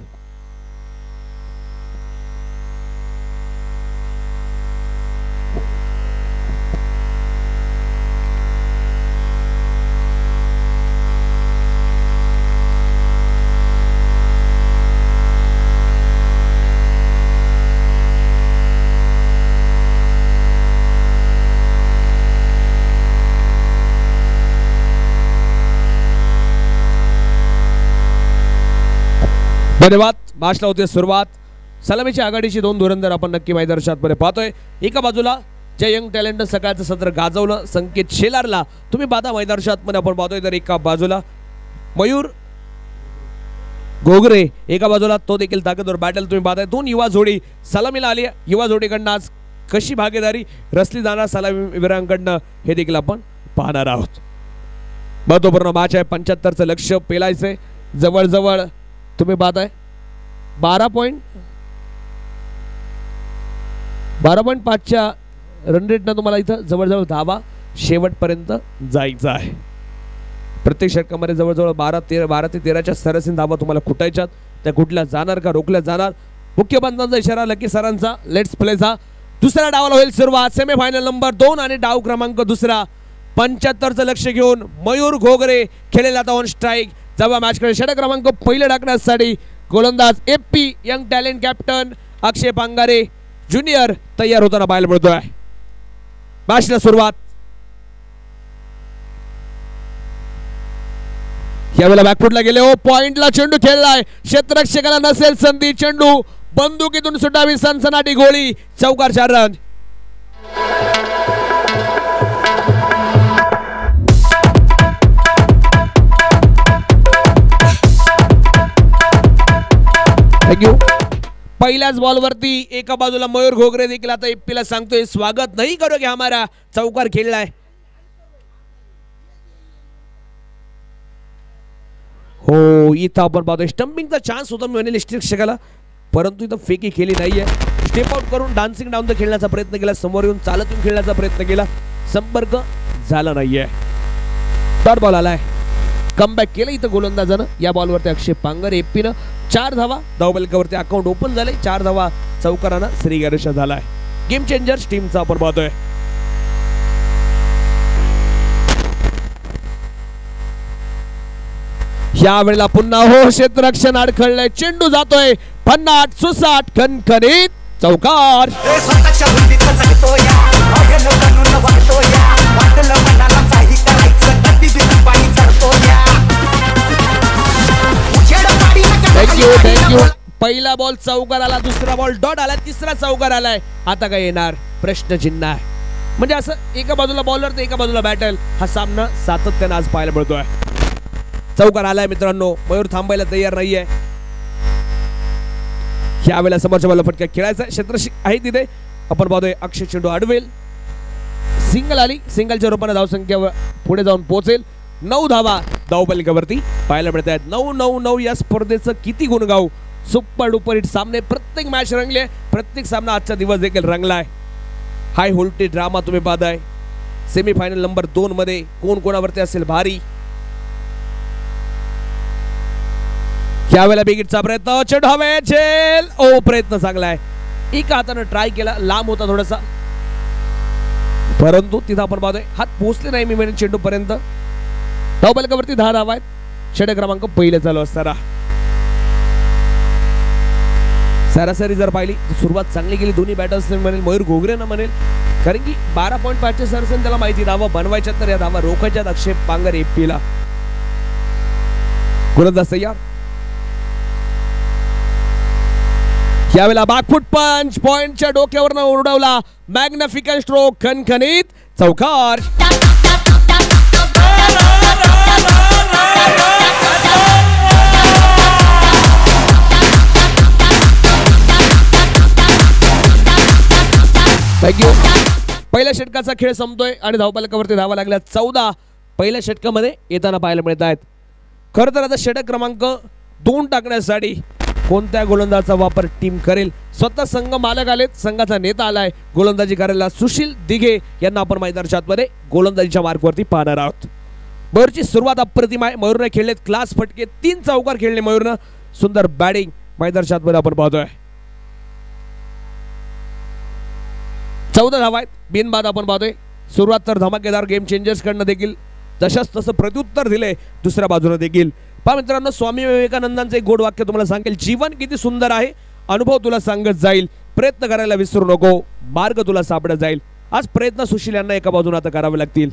धन्यवाद. भाषला होते सुरुवात. सलामीची आघाडीची दोन धुरंधर आपण नक्की मैदानात पाहतोय. एका बाजूला ज्या यंग टॅलेंट सकाळचं सत्र गाजवलं संकेत शेलारला. तुम्ही पाहता मैदानात आपण पाहतोय तर एका बाजूला मयूर घोगरे एका बाजूला तो देखील ताकदवर बॅटल तुम्ही पाहताय. दोन युवा जोडी सलामीला आली. युवा जोडीकडनं आज कशी भागीदारी रचली जाणार सलामीवीरांकडनं हे देखील आपण पाहणार आहोत. महत्त्वपूर्ण मॅच आहे. पंच्याहत्तरचं लक्ष पेलायचंय. जवळजवळ तुम्ही पाहताय बारा पॉईंट बारा पॉईंट पाचच्या रन रेटनं तुम्हाला इथं जवळजवळ धावा. शेवटपर्यंत जायचा आहे. प्रत्येक षटकामध्ये जवळजवळ बारा तेरा बारा ते तेराच्या सरासरी धावा तुम्हाला कुटायच्यात. त्या कुठल्या जाणार का रोखल्या जाणार? मुख्य पंचांचा इशारा लकी सरांचा. लेट्स प्लेचा दुसऱ्या डावाला होईल सुरुवात. सेमीफायनल नंबर दोन आणि डाव क्रमांक दुसरा. पंच्याहत्तरचं लक्ष घेऊन मयूर घोगरे खेळलेला आता ऑन स्ट्राईक जवा मॅच षटक क्रमांक पहिलं टाकण्यासाठी गोलंदाज A P young talent captain Akshay Pangare junior तयार होताना पाहायला मिळतोय. मॅचला सुरुवात. यावेळेला बॅकफुटला गेले. ओ पॉइंटला चेंडू खेळलाय. क्षेत्ररक्षकाला नसेल संधी चेंडू बंदुकीतून सुटावी सनसनाटी गोळी. चौकार चार रन पहिल्याच बॉलवरती एका बाजूला मयूर घोगरे देखील आता एपीला सांगतोय स्वागत नाही करोगे हमारा चौकार खेळलाय हो इथं आपण पाहतोय. स्टंपिंगचा चान्स होता मी म्हणेल शिक्षकाला परंतु इथं फेकी केली नाहीये. स्टेप आउट करून डान्सिंग डाऊन तर खेळण्याचा प्रयत्न केला. समोर येऊन चालत येऊन खेळण्याचा प्रयत्न केला. संपर्क झाला नाहीये. तर बॉल आलाय. कमबॅक केलं इथं गोलंदाजानं. या बॉलवरती अक्षय पांगर एपीनं चार धावा. धावबलकावरती अकाउंट ओपन झाले चार धावा चौकारांना चौकारानं श्रीगणेश झालाय. गेम चेंजर्स टीमचा आपण पाहतोय. यावेळेला पुन्हा हो क्षेत्ररक्षण अडखळलंय. चेंडू जातोय. पन्नाट सुसाट खनखनीत चौकार. थँक्यू थँक्यू पहिला बॉल चौकार आला दुसरा बॉल डॉट आला तिसरा चौकार आलाय. आता काय येणार? प्रश्न चिन्ह आहे. म्हणजे असं एका बाजूला बॉलर तर एका बाजूला बॅटल हा सामना सातत्यानं आज पाहायला मिळतोय. चौकार आलाय मित्रांनो. मयूर थांबायला तयार नाहीये. यावेळेला समोरच्या बॉलला फटका खेळायचा क्षेत्र आहे तिथे. आपण पाहतोय अक्षय चेंडू अडवेल सिंगल आली. सिंगलच्या रूपाने धावसंख्या पुढे जाऊन पोहोचेल. नऊ धावा धावपलिकावरती पाहायला मिळत आहेत नऊ नऊ नऊ या स्पर्धेचं किती गुणगाव. सुपर डुपर हिट सामने प्रत्येक मॅच रंगले प्रत्येक सामना आजचा दिवस देखील रंगलाय. हाय होल्टी ड्रामा तुम्ही पाहताय. सेमीफायनल नंबर दोन मध्ये कोण कोणावरती असेल भारी? यावेळेला बिगिटचा प्रयत्न. चेंडू हवे झेल. ओ प्रयत्न चांगला आहे एका हातानं ट्राय केला लांब होता थोडासा. परंतु तिथं आपण पाहतोय हात पोहोचले नाही मी म्हणेन चेंडू पर्यंत धावबालकावरती दहा धावा आहेत. षटक क्रमांक पहिले चालू असताना सरासरी जर पाहिली तर सुरुवात चांगली केली. दोन्ही बॅटर्स म्हणेल मयूर घोगरे ना म्हणेल. कारण की बारा पॉईंट पाचशे सरासरी त्याला माहिती धावा बनवायच्या तर या धावा रोखायच्या अक्षय पांगर एपीला गोलंदाज सय्या यावेळेला बागफूट पंच पॉइंटच्या डोक्यावरनं उडवला मॅग्निफिकन स्ट्रोक खनखनीत चौकार. थँक्यू पहिल्या षटकाचा खेळ संपतोय आणि धावपालकावरती धावा लागल्या चौदा. पहिल्या षटकामध्ये येताना पाहायला मिळत आहेत. खरं तर आता षटक क्रमांक दोन टाकण्यासाठी कोणत्या गोलंदाजाचा वापर टीम करेल? स्वतः संघ मालक आलेत संघाचा नेता आलाय. गोलंदाजी करायला सुशील दिघे यांना आपण मैदानाच्या आतमध्ये गोलंदाजीच्या मार्गवरती पाहणार आहोत. बरची सुरुवात अप्रतिम आहे. मयूरने खेळलेत क्लास फटके. तीन चौकार खेळले मयूरनं. सुंदर बॅटिंग मैदानाच्या आतमध्ये आपण पाहतोय. चौदा धावा आहेत. बिनबाद आपण पाहतोय. सुरुवात तर धमाकेदार गेम चेंजर्स कडनं देखील. जशाच तसं प्रत्युत्तर दिले दुसऱ्या बाजूने देखील. पहा मित्रांनो स्वामी विवेकानंदांचं एक गोड वाक्य तुम्हाला सांगेल. जीवन किती सुंदर आहे. अनुभव तुला सांगत जाईल. प्रयत्न करायला विसरू नको. मार्ग तुला सापडत जाईल. आज प्रयत्न सुशील यांना एका बाजूने आता करावे लागतील.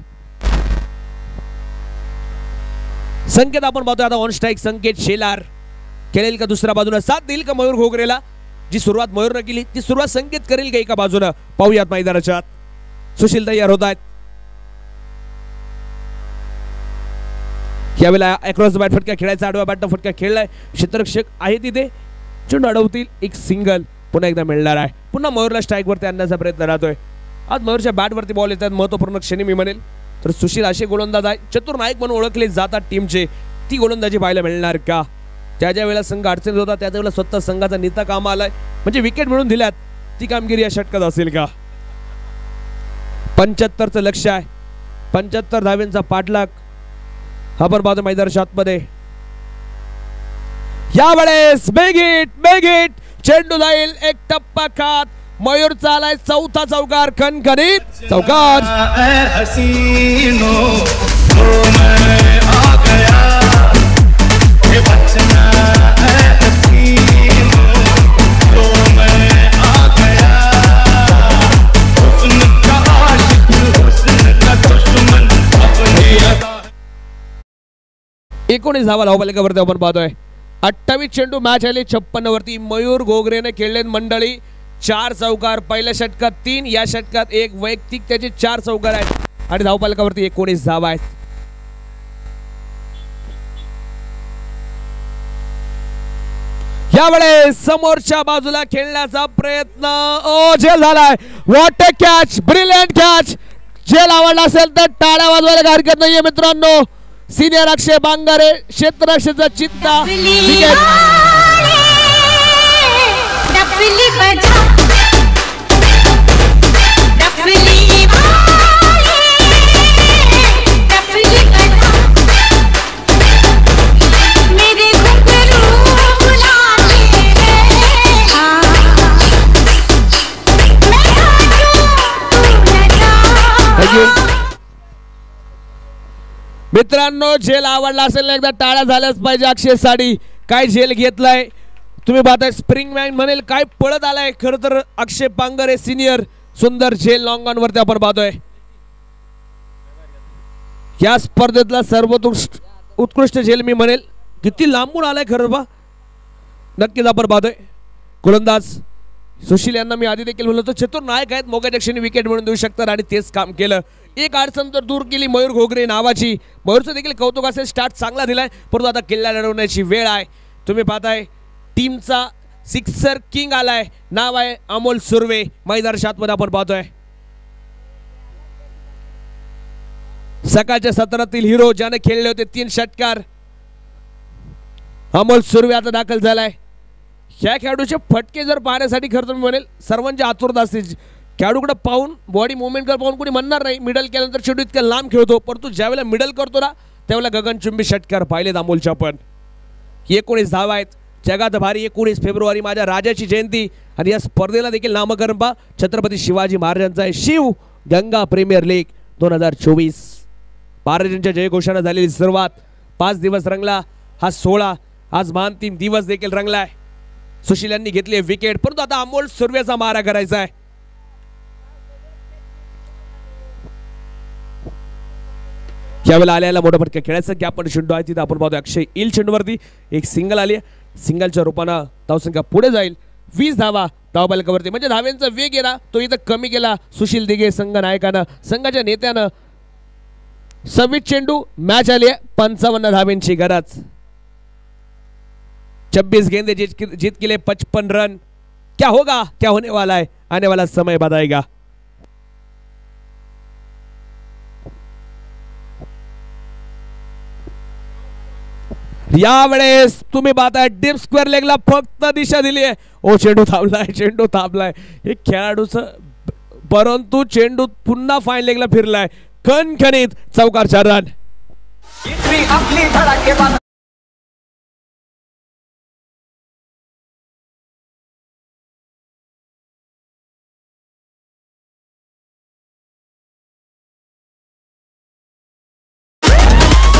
संकेत आपण पाहतोय. आता ऑन स्ट्राईक संकेत शेलार. केलेल का दुसऱ्या बाजूने? साथ देईल का मयूर घोगरेला जी सुरुवात मयूरनं केली ती सुरुवात संकेत करेल का एका बाजूनं? पाहूयात मैदानाच्या आत. सुशील तयार होत आहेत. यावेळेला अक्रॉस बॅट फटका खेळायचा आडवा बॅट फटका खेळलाय. क्षेत्ररक्षक आहे तिथे चेंडू अडवतील एक सिंगल. पुन्हा एकदा मिळणार आहे. पुन्हा मयूरला स्ट्राईकवरती आणण्याचा प्रयत्न राहतोय. आज मयूरच्या बॅटवरती बॉल येतात. महत्त्वपूर्ण क्षणी मी म्हणेल. तर सुशील असे गोलंदाज आहे चतुर नायक म्हणून ओळखले जातात टीमचे ती गोलंदाजी पाहायला मिळणार का? ज्या ज्या वेळेला संघ अडचणीत होता त्या वेळेला स्वतः संघाचा नेता काम आलाय. म्हणजे विकेट मिळून दिल्यात ती कामगिरी या षटकात असेल का? पंच्याहत्तरचं लक्ष आहे. पंच्याहत्तर धाव्यांचा पाठलाग. हबर बाजू मैदानाच्या आतमध्ये. यावेळेस बेगिट बेगिट. चेंडू जाईल एक टप्पा खात. मयूर चालाय चौथा चौकार खनखनीत. चौकार. एकोणीस धावा धावपालिकावरती आपण पाहतोय. अठ्ठावीस चेंडू मॅच आली. छप्पन्न वरती मयूर घोगरेने खेळले मंडळी. चार चौकार पहिल्या षटकात तीन या षटकात एक. वैयक्तिक त्याचे चार चौकार आहेत. आणि धावपालकावरती एकोणीस धावा आहेत. यावेळेस समोरच्या बाजूला खेळण्याचा प्रयत्न ओ झेल झालाय. What a catch brilliant catch झेल आवडला असेल तर टाळ्या वाजवायला हरकत नाहीये मित्रांनो. सिनियर अक्षय बांगारे क्षेत्ररक्षेचा चित्ता. विकेट डफली मित्रांनो झेल आवडला असेल ना एकदा टाळ्या झाल्याच पाहिजे अक्षय साडी काय झेल घेतलाय? तुम्ही पाहताय स्प्रिंग मॅन म्हणेल काय पळत आलाय? खरं तर अक्षय पांगरे सिनियर सुंदर झेल लॉंग वरती आपण पाहतोय. या स्पर्धेतला सर्वोत्कृष्ट उत्कृष्ट झेल मी म्हणेल. किती लांबून आलाय खरं बा. नक्कीच आपण पाहतोय. गोलंदाज सुशील यांना मी आधी देखील म्हणलं होतं चतुर नायक आहेत मोक्याच्या क्षणी विकेट मिळून देऊ शकतात आणि तेच काम केलं. एक अडचण तर दूर केली मयूर घोगरे नावाची. मयूरचं देखील कौतुक असेल स्टार्ट चांगला दिलाय. परंतु आता किल्ला लढवण्याची वेळ आहे. तुम्ही पाहताय टीमचा सिक्सर किंग आलाय. नाव आहे अमोल सुर्वे. मैदानाच्या आपण पाहतोय. सकाळच्या सत्रातील हिरो ज्याने खेळले होते तीन षटकार. अमोल सुर्वे आता दाखल झालाय. ह्या खेळाडूचे फटके जर पाहण्यासाठी खरं तर मी म्हणेल सर्वांची आतुरता असते खेळाडूकडे पाहून बॉडी मुवमेंटकडे पाहून कोणी म्हणणार नाही. मिडल केल्यानंतर चेंडू इतक्या लांब खेळतो. परंतु ज्यावेळेला मिडल करतो ना त्यावेळेला गगनचुंबी षटकार पाहिलेत अमोलच्या पण. एकोणीस धावा आहेत. जगात भारी एकोणीस फेब्रुवारी माझ्या राजाची जयंती. आणि या स्पर्धेला देखील नामकरण पा छत्रपती शिवाजी महाराजांचा आहे शिव गंगा प्रीमियर लीग दोन हजार चोवीस. महाराजांच्या जयघोषणा झालेली सुरुवात. पाच दिवस रंगला हा सोळा आज महान तीन दिवस देखील रंगलाय. सुशील यांनी घेतली विकेट परंतु आता अमोल सुर्वेचा मारा करायचा आहे. यावेळेला आल्याला मोठा फटका खेळायचं की आपण चेंडू आहे तिथे आपण पाहतो अक्षय इल चेंडूवरती एक सिंगल आली सिंगलच्या रूपानं धावसंख्या पुढे जाईल. वीस धावा धावबालकावरती. म्हणजे धाव्यांचा वेग गेला तो इथं कमी केला. सुशील दिघे संघ नायकानं संघाच्या नेत्यानं. सव्वीस चेंडू मॅच आली आहे. पंचावन्न धाव्यांची गरज. छब्बीस गेंदे जीत जीत के लिए पचपन रन क्या होगा? क्या होने वाला है? आने वाला समय बताएगा यावेळेस तुम्ही पाहताय डीप स्क्वेअर लेगला फक्त दिशा दिली आहे. ओ चेंडू थांबलाय चेंडू थांबलाय. हे खेळाडूचं परंतु चेंडू पुन्हा फाईन लेगला फिरलाय. खणखणीत चौकारचा रन इथली आपली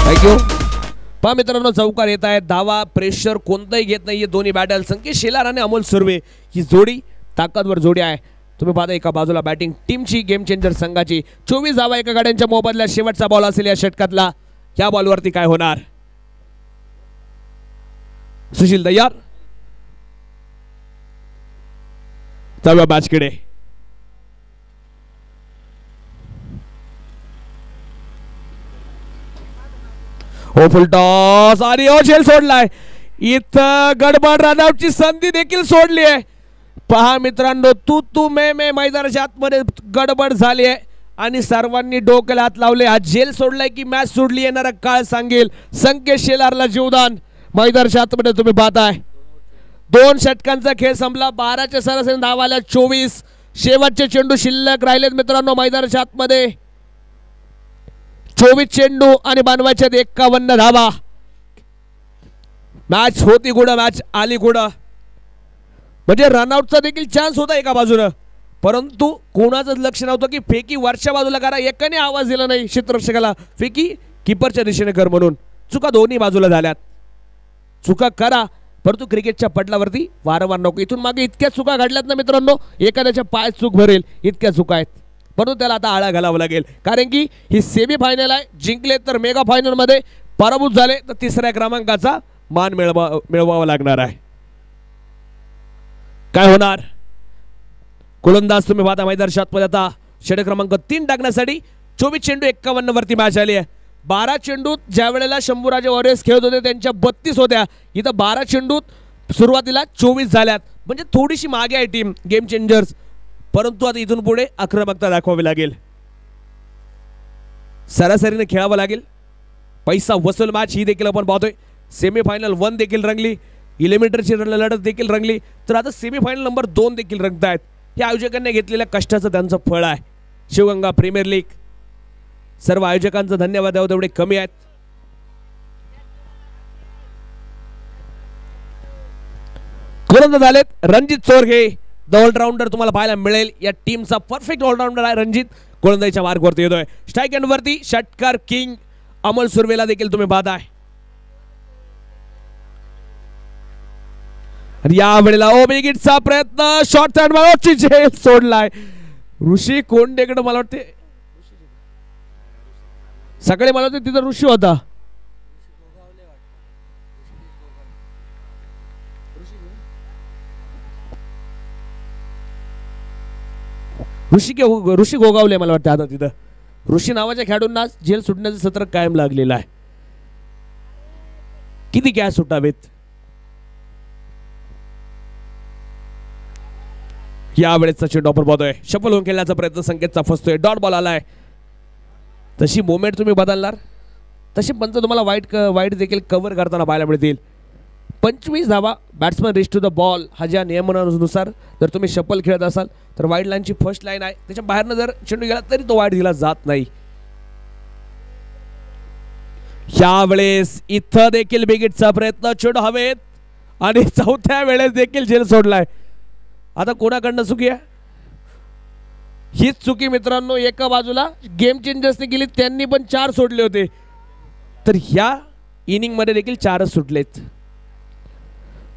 थँक्यू पहा मित्रांनो चौकार येत आहेत. धावा प्रेशर कोणताही घेत नाहीये. दोन्ही बॅटल संकेत. शेलार आणि अमोल सुर्वे ही जोडी ताकदवर जोडी आहे. तुम्ही पाहता एका बाजूला बॅटिंग टीमची गेम चेंजर संघाची. चोवीस धावा एका गाड्यांच्या मोबदल्या शेवटचा बॉल असेल या षटकातला. या बॉलवरती काय होणार? सुशील तयार जाऊया मॅचकडे हो फुलटॉस! आणि हो झेल सोडलाय. इथं गडबड रनआउटची संधी देखील सोडली आहे. पहा मित्रांनो तू तू मे मे मैदानाच्या आतमध्ये गडबड झाली आहे. आणि सर्वांनी डोक्याला हात लावले. हा जेल सोडलाय की मॅच सोडली येणारा काळ सांगेल. संकेत शेलारला जीवदान. मैदानाच्या आतमध्ये तुम्ही पाहताय. दोन षटकांचा खेळ संपला. बाराच्या सरासरी धावाल्या चोवीस. शेवटचे चेंडू शिल्लक राहिलेत मित्रांनो मैदानाच्या आतमध्ये. चोवीस चेंडू आणि बनवायच्यात एक्कावन्न धावा. मॅच होती गुड मॅच आली गुड म्हणजे रनआउटचा देखील चान्स होता एका बाजूनं. परंतु कोणाचंच लक्ष नव्हतं की फेकी वरच्या बाजूला करा. एकाने आवाज दिला नाही क्षेत्ररक्षकाला फेकी किपरच्या दिशेने कर म्हणून. चुका दोन्ही बाजूला झाल्यात. चुका करा. परंतु क्रिकेटच्या पटलावरती वारंवार नको. इथून मागे इतक्या चुका घडल्यात ना मित्रांनो. एखाद्याच्या पाय चूक भरेल. इतक्या चुका आहेत. परंतु त्याला आता आळा घालावं लागेल. कारण की ही सेमीफायनल आहे जिंकले तर मेगा फायनलमध्ये पराभूत झाले तर तिसऱ्या क्रमांकाचा मान मिळवा मिळवावा लागणार आहे. काय होणार? गोलंदाज तुम्ही पाहता मैदान शातमध्ये आता. षटक क्रमांक तीन टाकण्यासाठी चोवीस चेंडू एक्कावन्न वरती मॅच आली आहे. बारा चेंडूत ज्या वेळेला शंभूराजे वॉरियर्स खेळत होते त्यांच्या बत्तीस होत्या. इथं बारा चेंडूत सुरुवातीला चोवीस झाल्यात. म्हणजे थोडीशी मागे आहे टीम गेम चेंजर्स परंतु आता इथून पुढे आक्रमकता दाखवावी लागेल. सरासरीने खेळावं लागेल. पैसा वसूल मॅच ही देखील आपण पाहतोय. सेमीफायनल वन देखील रंगली. इलिमिनेटरची लढत देखील रंगली. तर आता सेमीफायनल नंबर दोन देखील रंगत आहेत हे आयोजकांनी घेतलेल्या कष्टाचं त्यांचं फळ आहे. शिवगंगा प्रीमियर लीग सर्व आयोजकांचं धन्यवाद द्यावं तेवढे कमी आहेत. गोलंदाज झालेत रणजित चोरघे द ऑलराऊंडर तुम्हाला पाहायला मिळेल. या टीमचा परफेक्ट ऑलराऊंडर आहे रणजित. गोलंदाजीच्या मार्गवरती येतोय. स्ट्राईक एंड वरती षटकार किंग अमल सुर्वेला देखील तुम्ही पाहताय आहे. या वेळेला ओ बिगिटचा प्रयत्न. शॉर्ट साइड मागवची झेल सोडलाय. ऋषी कोंडेकडे मला वाटते. सगळे मला वाटते तिथं ऋषी होता. ऋषी के ऋषी गोगावले मला वाटतं आता तिथं. ऋषी नावाच्या खेळाडूंना जेल सुटण्याचं सत्र कायम लागलेलं आहे. किती गॅस सुटावेत? यावेळेचा चेंडू आपण पाहतोय शफल होऊन खेळण्याचा प्रयत्न संकेतचा फसतोय डॉट बॉल आलाय. तशी मोमेंट तुम्ही बदलणार? तशी पंच तुम्हाला वाईट वाईट देखील कव्हर करताना पाहायला मिळतील. पंचवीस धावा batsman reach to the ball हा ज्या नियमनानुसार जर तुम्ही शपल खेळत असाल तर वाईड लाईनची फर्स्ट लाईन आहे. त्याच्या बाहेरनं जर चेंडू गेला तरी तो वाईट दिला जात नाही. यावेळेस इथं देखील बिगिटचा प्रयत्न चेंडू हवेत. आणि चौथ्या वेळेस देखील झेल सोडलाय. आता कोणाकडनं चुकी आहे? हीच चुकी मित्रांनो एका बाजूला गेम चेंजर्सने केली त्यांनी पण चार सोडले होते. तर ह्या इनिंगमध्ये देखील चारच सुटलेत.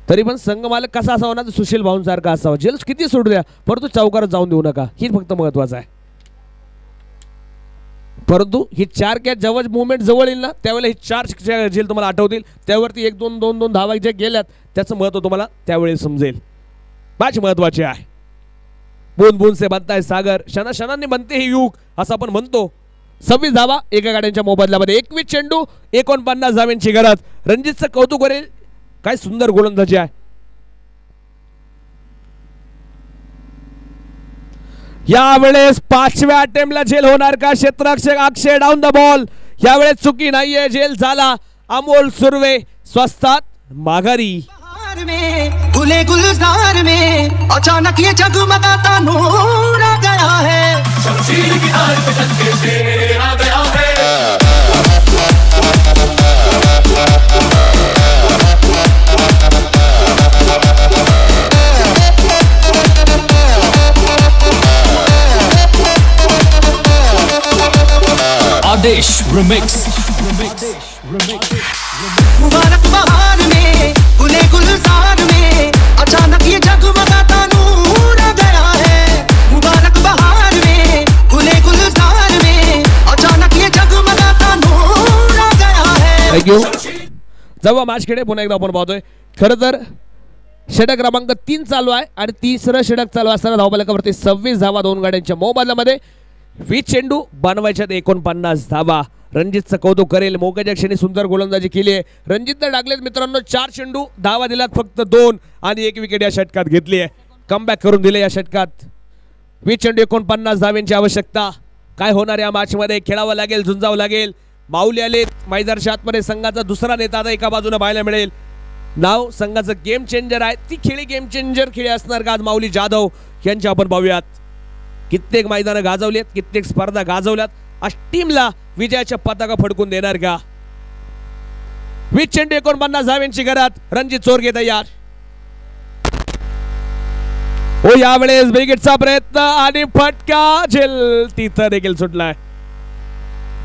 तरी पण संघ मालक कसा असावा ना सुशील भाऊंसारखा असावा. जेल किती सोडू द्या परंतु चौकारात जाऊन देऊ नका. ही फक्त महत्वाचं आहे. परंतु ही चार कॅच जवळ मुवमेंट जवळ येईल ना त्यावेळेला ही चार झेल तुम्हाला आठवतील. त्यावरती एक दोन दोन दोन धावा ज्या गेल्यात त्याचं महत्त्व तुम्हाला त्यावेळी समजेल. पाच महत्त्वाचे आहे. बून बून से बनताय सागर. शना क्षणांनी बनते ही युग असं आपण म्हणतो. सव्वीस धावा एका गाड्यांच्या मोबदल्यामध्ये. एकवीस चेंडू एकोणपन्नास धाव्यांची गरज. रणजितचं कौतुक करेल. काय सुंदर गोलंदाजी आहे. यावेळेस पाचव्या अटेम्पला झेल होणार का क्षेत्ररक्षक अक्षय डाऊन द बॉल यावेळेस चुकी नाहीये झेल झाला. अमोल सुर्वे स्वस्तात माघारी. गुले गुलजार में अचानक ये जगमगाता नूर आ गया है। Adesh Remix. मुबारक बहार में गुले गुलजार में अचानक ये जगमगाता नूर आ गया है। मुबारक बहार में गुले गुलजार में अचानक ये जगमगाता नूर आ गया है। थँक्यू जेव्हा मॅच खेळे पुन्हा एकदा आपण पाहतोय. खरं तर षटक क्रमांक तीन चालू आहे आणि तिसरं षटक चालू असताना धावफलकावरती सव्वीस धावा दोन गाड्यांच्या मोबदल्यामध्ये. वीस चेंडू बनवायच्यात एकोणपन्नास धावा. रणजितचं कौतुक करेल. मोक्याच्या क्षणी सुंदर गोलंदाजी केली आहे. रणजितनं टाकलेत मित्रांनो चार चेंडू धावा दिलात फक्त दोन आणि एक विकेट या षटकात घेतली आहे. कमबॅक करून दिले या षटकात. वीस चेंडू एकोणपन्नास धाव्यांची आवश्यकता. काय होणार या मॅचमध्ये खेळावं लागेल झुंजावं लागेल. माऊली आले मैदानच्या आतमध्ये संघाचा दुसरा नेता आता एका बाजूने पाहायला मिळेल. नाव संघाचं गेम चेंजर आहे. ती खेळी गेम चेंजर खेळी असणार का? आज माऊली जाधव यांची आपण पाहूयात. कित्येक मैदानं गाजवलीत कित्येक स्पर्धा गाजवल्यात. अष्टीमला विजयाच्या पताका फडकून देणार का? वीस चेंडू एकोणपन्नास धाव्यांची घरात रणजित चोरगे तयार. हो यावेळेस ब्रिगेडचा प्रयत्न आणि फटका. झेल तिथं देखील सुटलाय.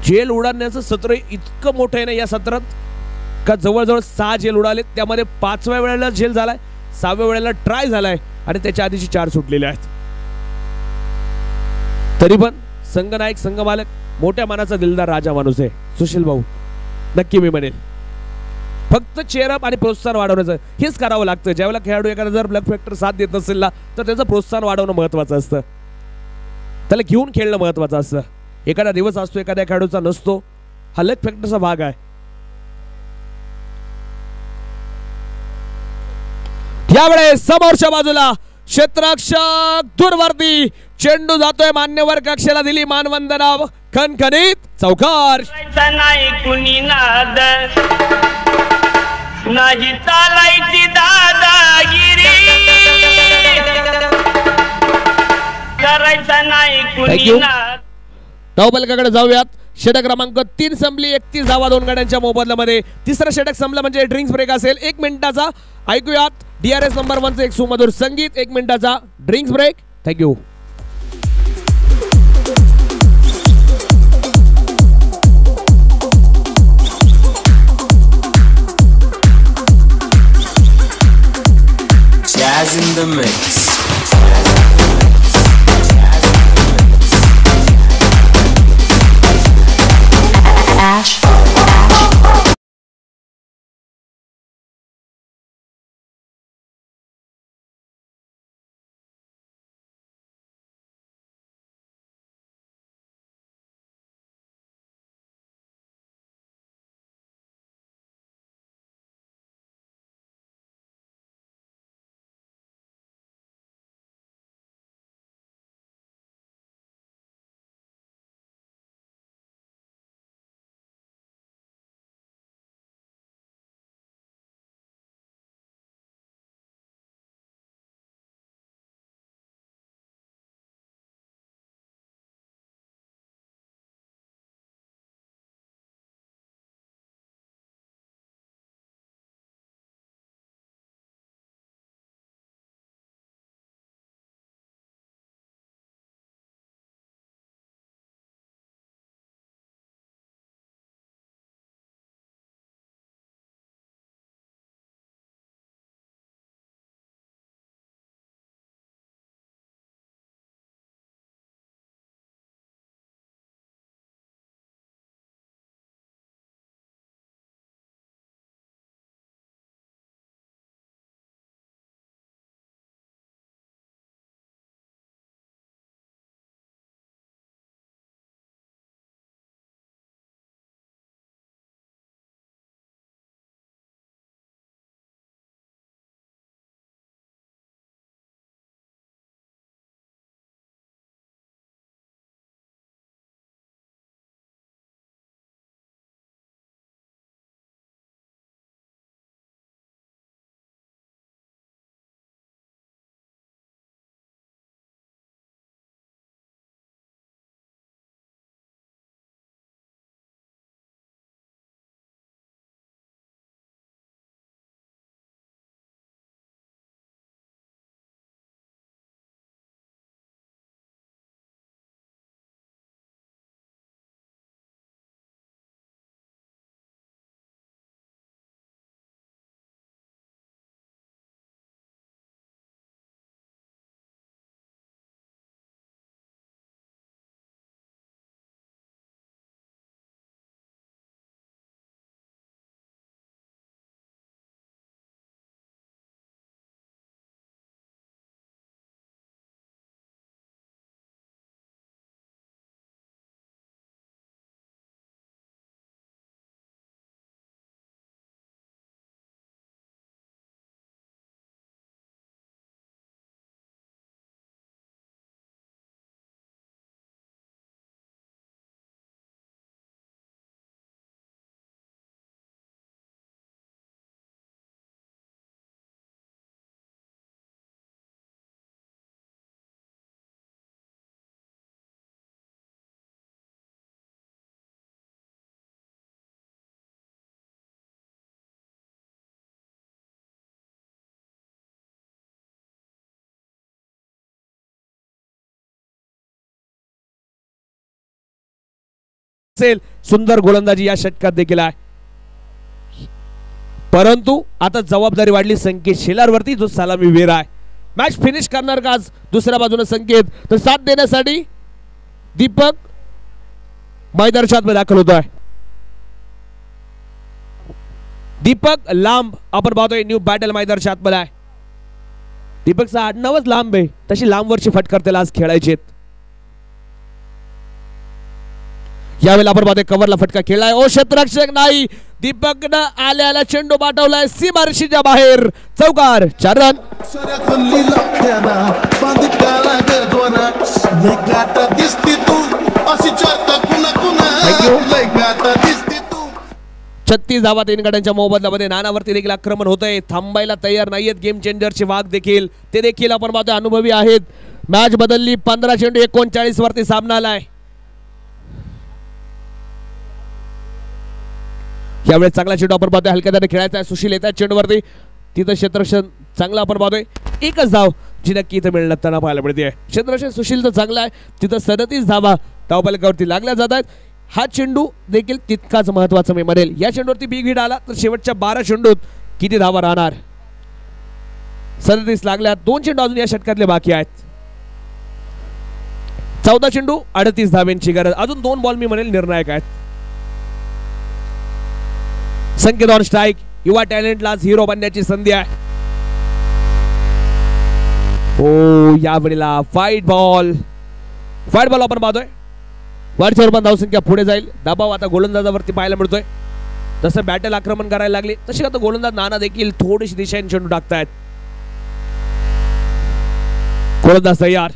झेल उडाण्याचं सत्र इतकं मोठं आहे ना या सत्रात? का जवळजवळ सहा झेल उडाले त्यामध्ये पाचव्या वेळेला झेल झालाय सहाव्या वेळेला ट्राय झालाय आणि त्याच्या आधीची चार सुटलेले आहेत. तरी पण संघनायक संघ मालक मोठ्या मनाचा दिलदार राजा माणूस आहे. सुशील भाऊ नक्की मी म्हणेल फक्त चेअरअप आणि प्रोत्साहन वाढवण्याचं हेच करावं लागतं. ज्यावेळेला खेळाडू एखादा जर ब्लड फॅक्टर साथ देत नसेल ना तर त्याचं प्रोत्साहन वाढवणं महत्वाचं असतं. त्याला घेऊन खेळणं महत्वाचं असतं. एखादा दिवस असतो एखाद्या खेळाडूचा नसतो हा लक फॅक्टरचा भाग आहे. यावेळेस समोरच्या बाजूला क्षेत्ररक्षक दूरवर्ती चेंडू जातोय मान्यवर कक्षेला दिली मानवंदना खणखणीत चौकार नाही कुणी नाद. नाही चालायची दादागिरी. नाही कुणी जाऊयात. षटक क्रमांक तीन संपली एकतीस धावा दोन गाड्यांच्या मोबदल्यामध्ये. तिसरं षटक संपलं म्हणजे ड्रिंक्स ब्रेक असेल. एक मिनिटाचा. ऐकूयात. डीआरएस नंबर वनचं एक सुमधुर संगीत एक मिनिटाचा drinks break thank you Jazz in the mix. असेल सुंदर गोलंदाजी या षटकात देखील आहे. परंतु आता जबाबदारी वाढली संकेत शेलारवरती जो सलामी वीर आहे. मॅच फिनिश करणार का आज दुसऱ्या बाजूने संकेत? तर साथ देण्यासाठी दीपक मैदानात मध्ये दाखल होतोय. दीपक लांब आपण पाहतोय न्यू बॅटल मैदानाच्या आतमध्ये आहे. दीपकचा आडनावच लांब आहे. तशी लांबवरची फटकार त्याला आज खेळायची आहेत. यावेळेला आपण पाहतोय कव्हरला फटका खेळलाय. ओ क्षेत्ररक्षक नाही. दीपकनं आल्या आल्या चेंडू पाठवलाय. सीमारशीच्या बाहेर. चौकार चार रन छत्तीस धावा तीन गड्यांच्या मोबदल्यामध्ये नानावरती देखील आक्रमण होतंय. थांबायला तयार नाहीयेत गेम चेंजरचे वाघ देखील. ते देखील आपण पाहतोय अनुभवी आहेत. मॅच बदलली पंधरा चेंडू एकोणचाळीस वरती सामना आलाय. यावेळेस चांगला चेंडू आपण पाहतोय. हलक्या त्याने खेळायचा आहे. सुशील येतात चेंडूवरती. तिथं क्षेत्रक्षण चांगला आपण पाहतोय. एकच धाव जी नक्की इथं मिळणार त्यांना पाहायला मिळते. क्षेत्ररक्षण सुशीलचं चांगलं आहे. तिथं सदतीस धावा धावपालिकावरती लागल्या जात आहेत हा चेंडू देखील तितकाच महत्त्वाचा मी म्हणेल. या चेंडूवरती बिग हिट आला तर शेवटच्या बारा चेंडूत किती धावा राहणार? सदतीस लागल्या. दोन चेंडू अजून या षटकातले बाकी आहेत. चौदा चेंडू अडतीस धाव्यांची गरज. अजून दोन बॉल मी म्हणेल निर्णायक आहेत. संकेत ऑन स्ट्राईक युवा टॅलेंटला हिरो बनण्याची संधी आहे. हो यावेळेला फाईट बॉल फाईट बॉल आपण पाहतोय. वरच्यावर पण धावसंख्या पुढे जाईल. दबाव आता गोलंदाजावरती पाहायला मिळतोय. जसं बॅटल आक्रमण करायला लागले तसे आता गोलंदाज नाना देखील थोडीशी दिशेने चेंडू टाकतायत. गोलंदाज तयार.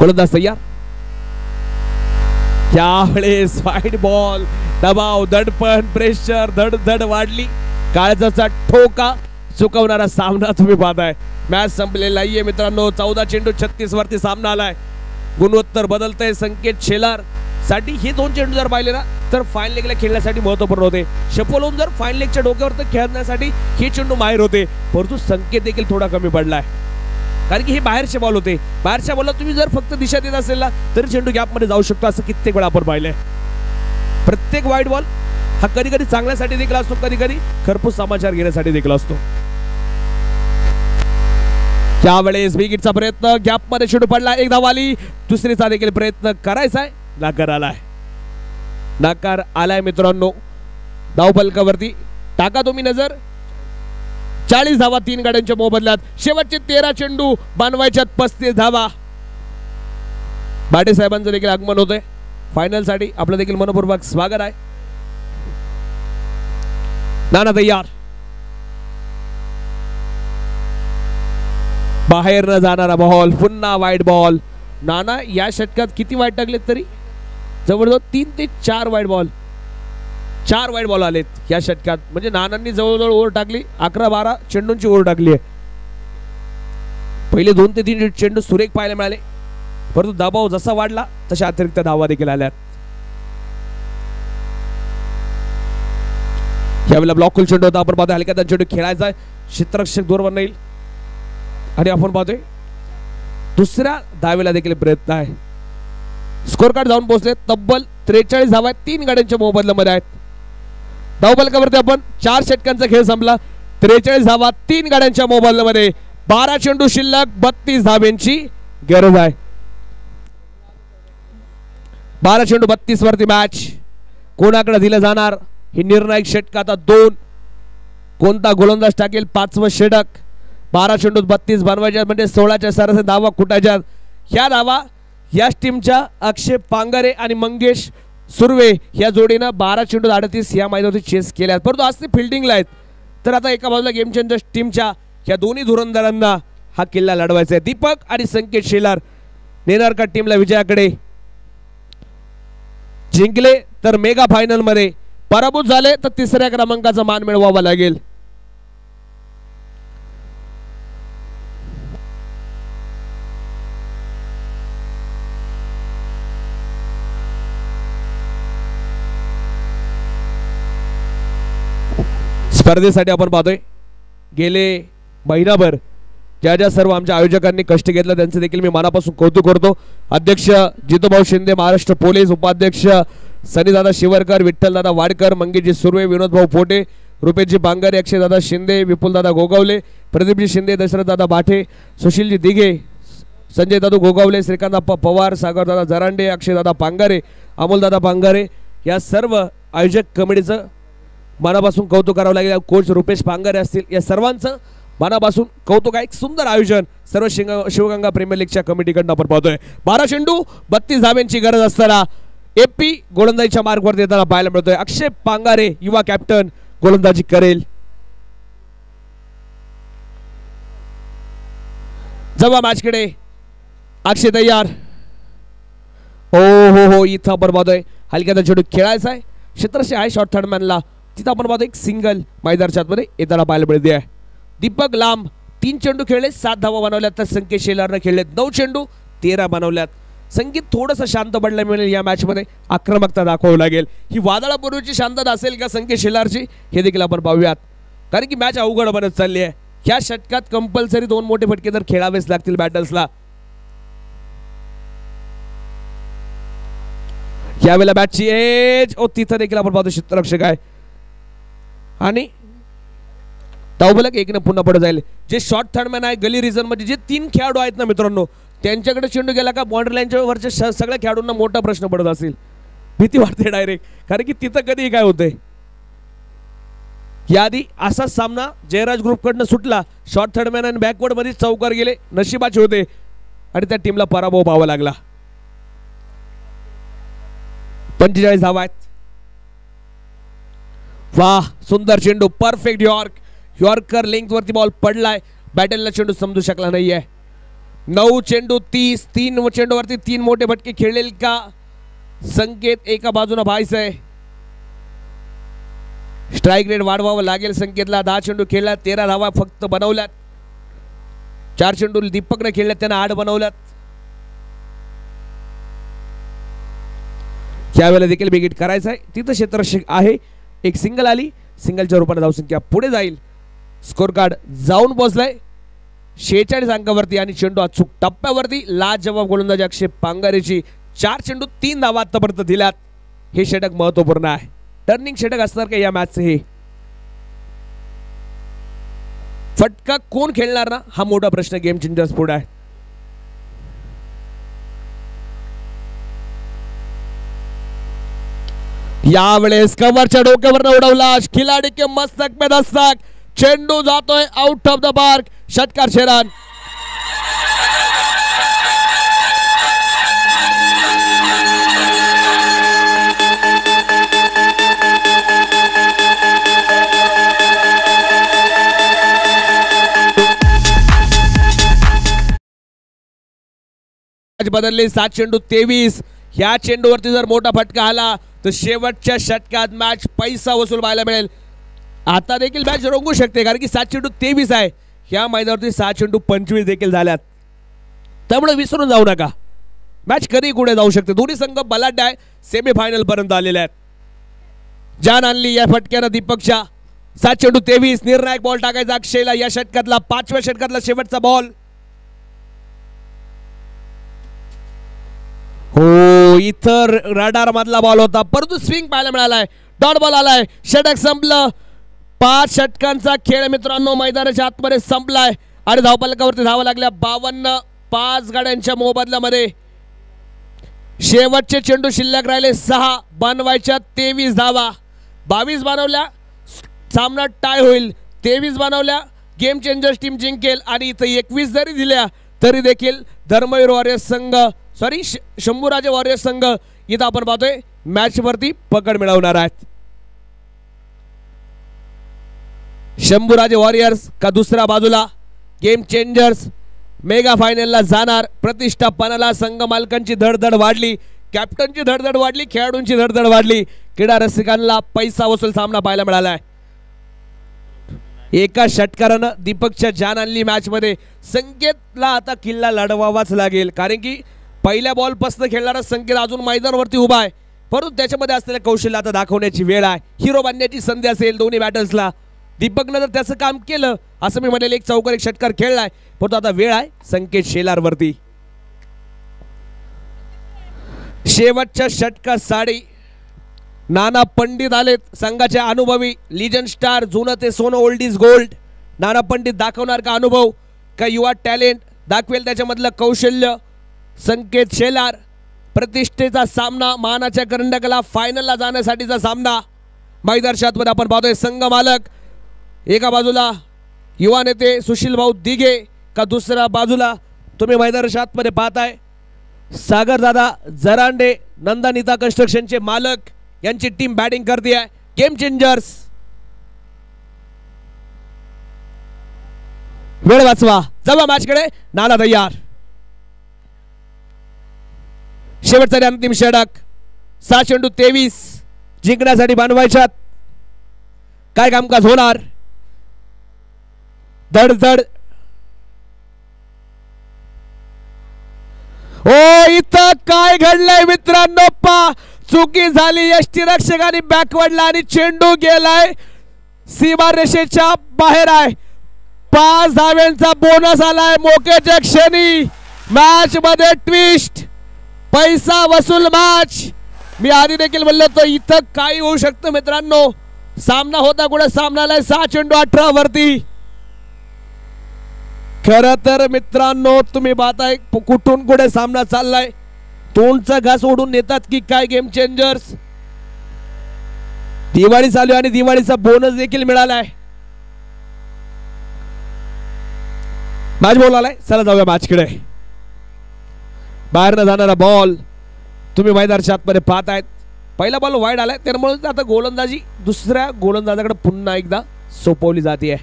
गोलंदाज तयार. त्यावेळेस वाईट बॉल दबाव दडपण प्रेशर धड धड वाढली. काळजाचा ठोका चुकवणारा सामना तुम्ही पाहताय. मॅच संपलेला आहे मित्रांनो. चौदा चेंडू छत्तीस वरती सामना आलाय. गुणोत्तर बदलतंय संकेत शेलार. साठी हे दोन चेंडू जर पाहिले ना तर फाईन लेगला खेळण्यासाठी महत्त्वपूर्ण होते. शपोलून जर फाईन लेगच्या डोक्यावर तर खेळण्यासाठी हे चेंडू माहीर होते. परंतु संकेत देखील थोडा कमी पडलाय. कारण की हे बाहेरचे बॉल होते. बाहेरच्या बॉलला तुम्ही जर फक्त दिशा देत असेल ना तरी चेंडू गॅपमध्ये जाऊ शकतो असं कित्येक वेळा आपण पाहिलंय. प्रत्येक वाईट बॉल हा कधी कधी चांगल्यासाठी देखील असतो कधी कधी खरपूस समाचार घेण्यासाठी देखील असतो. त्यावेळेस विकेटचा प्रयत्न गॅपमध्ये चेंडू पडला एक धाव आली. दुसरीचा देखील प्रयत्न करायचा आहे. नाकार आलाय. नाकार आलाय मित्रांनो. धावपलकावरती टाका तुम्ही नजर. चाळीस धावा तीन गाड्यांच्या मोबदल्यात. शेवटचे तेरा चेंडू बनवायच्यात पस्तीस धावा बाटे साहेबांचं देखील आगमन होतंय. फायनलसाठी आपलं देखील मनपूर्वक स्वागत आहे. नाना तयार. बाहेर न जाणारा बॉल पुन्हा वाईट बॉल नाना या षटकात किती वाईट टाकलेत तरी? जवळजवळ तीन ते चार वाईट बॉल चार वाईट बॉल आलेत या षटकात. म्हणजे नानांनी जवळजवळ ओव्हर टाकली अकरा बारा चेंडूंची ओव्हर टाकली आहे. पहिले दोन ते तीन चेंडू सुरेख पाहायला मिळाले. परंतु दबाव जसा वाढला तशा अतिरिक्त धावा देखील आल्यात यावेळेला ब्लॉक चेंडू होता. आपण पाहतोय हलक्या चेंडू खेळायचा आहे. क्षेत्ररक्षक दूरवर नाही आणि आपण पाहतोय दुसऱ्या धावेला देखील प्रयत्न आहे. स्कोर कार्ड जाऊन पोहोचले. तब्बल त्रेचाळीस धावा तीन गाड्यांच्या मोबदल्यामध्ये आहेत. धावपलकावरती आपण चार षटकांचा खेळ संपला. त्रेचाळीस धावा तीन गाड्यांच्या मोबाईलमध्ये बारा चेंडू शिल्लक बत्तीस धाव्यांची गरज आहे. बारा चेंडू बत्तीस वरती मॅच कोणाकडे दिलं जाणार? ही निर्णायक षटक आता दोन. कोणता गोलंदाज टाकेल? पाचवं षटक. बारा चेंडूत बत्तीस बनवायच्या म्हणजे सोळाच्या सरासरी धावा कुटायच्या ह्या धावा याच टीमच्या अक्षय पांगरे आणि मंगेश सुर्वे या जोडीनं बारा चेंडू अडतीस या मैदानावरती चेस केल्या परंतु आज ते फिल्डिंगला आहेत. तर आता एका बाजूला गेम चेंजर टीमच्या या दोन्ही धुरंधरांना हा किल्ला लढवायचा आहे. दीपक आणि संकेत शेलार नेणार का टीमला विजयाकडे. जिंकले तर मेगा फायनलमध्ये पराभूत झाले तर तिसऱ्या क्रमांकाचा मान मिळवावा लागेल. स्पर्धेसाठी आपण पाहतोय. गेले महिनाभर ज्या ज्या सर्व आमच्या आयोजकांनी कष्ट घेतलं त्यांचं देखील मी मनापासून कौतुक करतो. अध्यक्ष जितूभाऊ शिंदे महाराष्ट्र पोलीस उपाध्यक्ष सनीदादा शिवरकर विठ्ठलदादा वाडकर मंगेशजी सुर्वे विनोदभाऊ पोटे रुपेशजी बांगारे अक्षयदादा शिंदे विपुलदादा गोगावले प्रदीपजी शिंदे दशरथदादा भाठे सुशीलजी दिघे संजय दादू गोगावले श्रीकांतप्पा पवार सागरदादा जरांडे अक्षयदादा पांगारे अमोलदादा पांगारे या सर्व आयोजक कमिटीचं मनापासून कौतुक करावं लागेल. कोच रुपेश पांगरे असतील. या सर्वांचं मनापासून कौतुक आहे. एक सुंदर आयोजन सर्व शिंग शिवगंगा प्रीमियर लीगच्या कमिटीकडनं आपण पाहतोय. बारा चेंडू बत्तीस धाब्यांची गरज असताना एपी गोलंदाजीच्या मार्गवर येताना पाहायला मिळतोय. अक्षय पांगारे युवा कॅप्टन गोलंदाजी करेल. जवा मॅचकडे. अक्षय तयार. हो हो हो इथं आपण पाहतोय. हलक्याचा चेंडू खेळायचा आहे. क्षेत्रशे आहे शॉर्ट थर्डमॅनला तिथं आपण पाहतो एक सिंगल मैदानाच्या आतमध्ये येताना पाहायला मिळते. आहे दीपक लांब तीन चेंडू खेळले सात धावा बनवल्यात तर संकेत शेलारनं खेळले नऊ चेंडू तेरा बनवल्यात. संगीत थोडंसं शांत पडलं मिळेल या मॅचमध्ये आक्रमकता दाखवावी लागेल. ही वादळापूर्वीची शांतता असेल का संकेत शेलारची? हे देखील आपण पाहूयात. कारण की मॅच अवघड बनत चालली आहे. ह्या षटकात कंपल्सरी दोन मोठे फटके तर खेळावेच लागतील बॅटल्सला यावेळेला बॅटची एज ओ तिथं देखील आपण पाहतो क्षेत्ररक्षक आहे. आणि धावबलक एकनं पुन्हा पुढे जाईल. जे शॉर्ट थर्डमॅन आहे गली रिझनमध्ये जे तीन खेळाडू आहेत ना मित्रांनो त्यांच्याकडे चेंडू गेला का बॉर्डर वरच्या श- सगळ्या खेळाडूंना मोठा प्रश्न पडत असेल. भीती वाटते डायरेक्ट कारण की तिथं कधी काय होतंय? याआधी असाच सामना जयराज ग्रुपकडनं सुटला. शॉर्ट थर्डमॅन आणि बॅकवर्डमध्ये चौकार गेले नशिबाचे होते. आणि त्या टीमला पराभव पाहावा लागला. पंचेचाळीस धावा आहेत. वाह सुंदर चेंडू परफेक्ट यॉर्क. यॉर्कर लेंथ वरती बॉल पडलाय बॅटलला चेंडू समजू शकला नाहीये. नऊ चेंडू तीस तीन चेंडूवरती तीन मोठे भटके खेळेल का? संकेत एका बाजूनं व्हायचं आहे स्ट्राईक रेट वाढवावं लागेल संकेतला. दहा चेंडू खेळला तेरा धावा फक्त बनवल्यात. चार चेंडू दीपकने खेळल्यात त्यांना आठ बनवल्यात. त्यावेळेला देखील बिगिट करायचं आहे तिथं क्षेत्र आहे. एक सिंगल आली सिंगलच्या रूपाने धावसंख्या पुढे जाईल. स्कोर कार्ड जाऊन पोहोचलाय. शेहेचाळीस अंकावरती आणि चेंडू अचूक टप्प्यावरती. लाज जबाब गोलंदाजी अक्षय पांगारेची चार चेंडू तीन धावा आतापर्यंत दिल्यात. हे षटक महत्त्वपूर्ण आहे. टर्निंग षटक असणार का या मॅचचं हे. फटका कोण खेळणार ना? हा मोठा प्रश्न गेम चेंजर्स पुढे आहे. यावेळेस कव्हरच्या डोक्यावर उडवला खिलाडी के मस्तक पे दस्तक चेंडू जातोय आउट ऑफ द पार्क षटकार शेरान. बदलले बदलली सात चेंडू तेवीस. ह्या चेंडूवरती जर मोठा फटका आला तर शेवटच्या षटकात मॅच पैसा वसूल पाहायला मिळेल. आता देखील मॅच रंगू शकते कारण की सात चेंडू तेवीस आहे. ह्या मैदानावरती सात चेंडू पंचवीस देखील झाल्यात. त्यामुळे विसरून जाऊ नका. मॅच कधी कुठे जाऊ शकते? दोन्ही संघ बलाढ्य आहे. सेमीफायनल पर्यंत आलेले आहेत. जान आणली या फटक्यानं दीपकच्या सात चेंडू तेवीस. निर्णायक बॉल टाकायचा अक्षयला या षटकातला पाचव्या षटकातला शेवटचा बॉल हो इथं रडार मधला बॉल होता. परंतु स्विंग पाहायला मिळालाय. डॉट बॉल आलाय. षटक संपलं. पाच षटकांचा खेळ मित्रांनो मैदानाच्या आतमध्ये संपलाय. आणि धावपालकावरती धावा लागल्या. बावन्न पाच गाड्यांच्या मोबदल्यामध्ये. शेवटचे चेंडू शिल्लक राहिले. सहा बनवायच्या तेवीस धावा. बावीस बनवल्या. सामना टाय होईल. तेवीस बनवल्या. गेम चेंजर्स टीम जिंकेल. आणि इथं एकवीस जरी दिल्या तरी देखील धर्मवीर वॉरियर्स संघ सॉरी शंभूराजे वॉरियर्स संघ इथं आपण पाहतोय मॅच वरती पकड मिळवणार आहेत. शंभूराजे वॉरियर्स का दुसऱ्या बाजूला? गेम चेंजर्स मेगा फायनलला जाणार. प्रतिष्ठापनाला संघ मालकांची धडधड वाढली. कॅप्टनची धडधड वाढली खेळाडूंची धडधड वाढली. क्रीडा रसिकांना पैसा वसूल सामना पाहायला मिळालाय एका षटकारानं दीपकच्या जान आणली मॅचमध्ये संकेतला आता किल्ला लढवावाच लागेल. कारण की पहिल्या बॉल खेळणारा संकेत अजून मैदानावरती उभा आहे. परंतु त्याच्यामध्ये असलेलं कौशल्य आता दाखवण्याची वेळ आहे. हिरो बांधण्याची संधी असेल दोन्ही बॅटर्सला दीपकनं जर त्याचं काम केलं असं मी म्हणेल एक चौकार एक षटकार खेळलाय परंतु आता वेळ आहे संकेत शेलारवरती. शेवटच्या षटका साडी नाना पंडित आलेत. संघाचे अनुभवी लिजन स्टार जुनं ते सोनं old is gold Nana Pandit दाखवणार का अनुभव? का युवा टॅलेंट दाखवेल त्याच्यामधलं कौशल्य. संकेत शेलार प्रतिष्ठेचा सामना मानाच्या करंडकाला फायनलला जाण्यासाठीचा सामना. मैदार्शातमध्ये आपण पाहतोय संघ मालक. एका बाजूला युवा नेते सुशील भाऊ दिघे का दुसऱ्या बाजूला तुम्ही मैदर्शातमध्ये पाहताय. सागरदादा जरांडे नंदानिता कन्स्ट्रक्शनचे मालक यांची टीम बॅटिंग करते आहे गेम चेंजर्स वेळ वाचवा. जमा मॅचकडे नाना तयार. शेवटचा अंतिम षटक सहा चेंडू तेवीस. जिंकण्यासाठी बांधवायच्यात काय कामकाज होणार? धड धड ओ इथं काय घडलंय मित्रांनो? पा चुकी झाली. यष्टी रक्षकाने बॅकवर्डला आणि चेंडू गेलाय. सीमा रेषेच्या बाहेर आहे. पाच धाव्यांचा बोनस आलाय. मोकेच्या क्षणी. मॅच मध्ये ट्विस्ट पैसा वसूल मॅच मी आधी देखील म्हणलो तो इथं काही होऊ शकतं मित्रांनो. सामना होता कुठे? सामनाला सहा चेंडू अठरा वरती. खर तर मित्रांनो तुम्ही पाहताय कुठून कुठे सामना चाललाय? तोंडचा घास ओढून नेतात की काय गेम चेंजर्स दिवाळी चालू आहे आणि दिवाळीचा बोनस देखील मिळालाय. मॅच बोलालाय चला जाऊया मॅचकडे बाहेरनं जाणारा बॉल तुम्ही मैदानाच्या आतमध्ये पाहतायत. पहिला बॉल वाईड आलाय. त्यामुळे आता गोलंदाजी दुसऱ्या गोलंदाजाकडे पुन्हा एकदा सोपवली जाते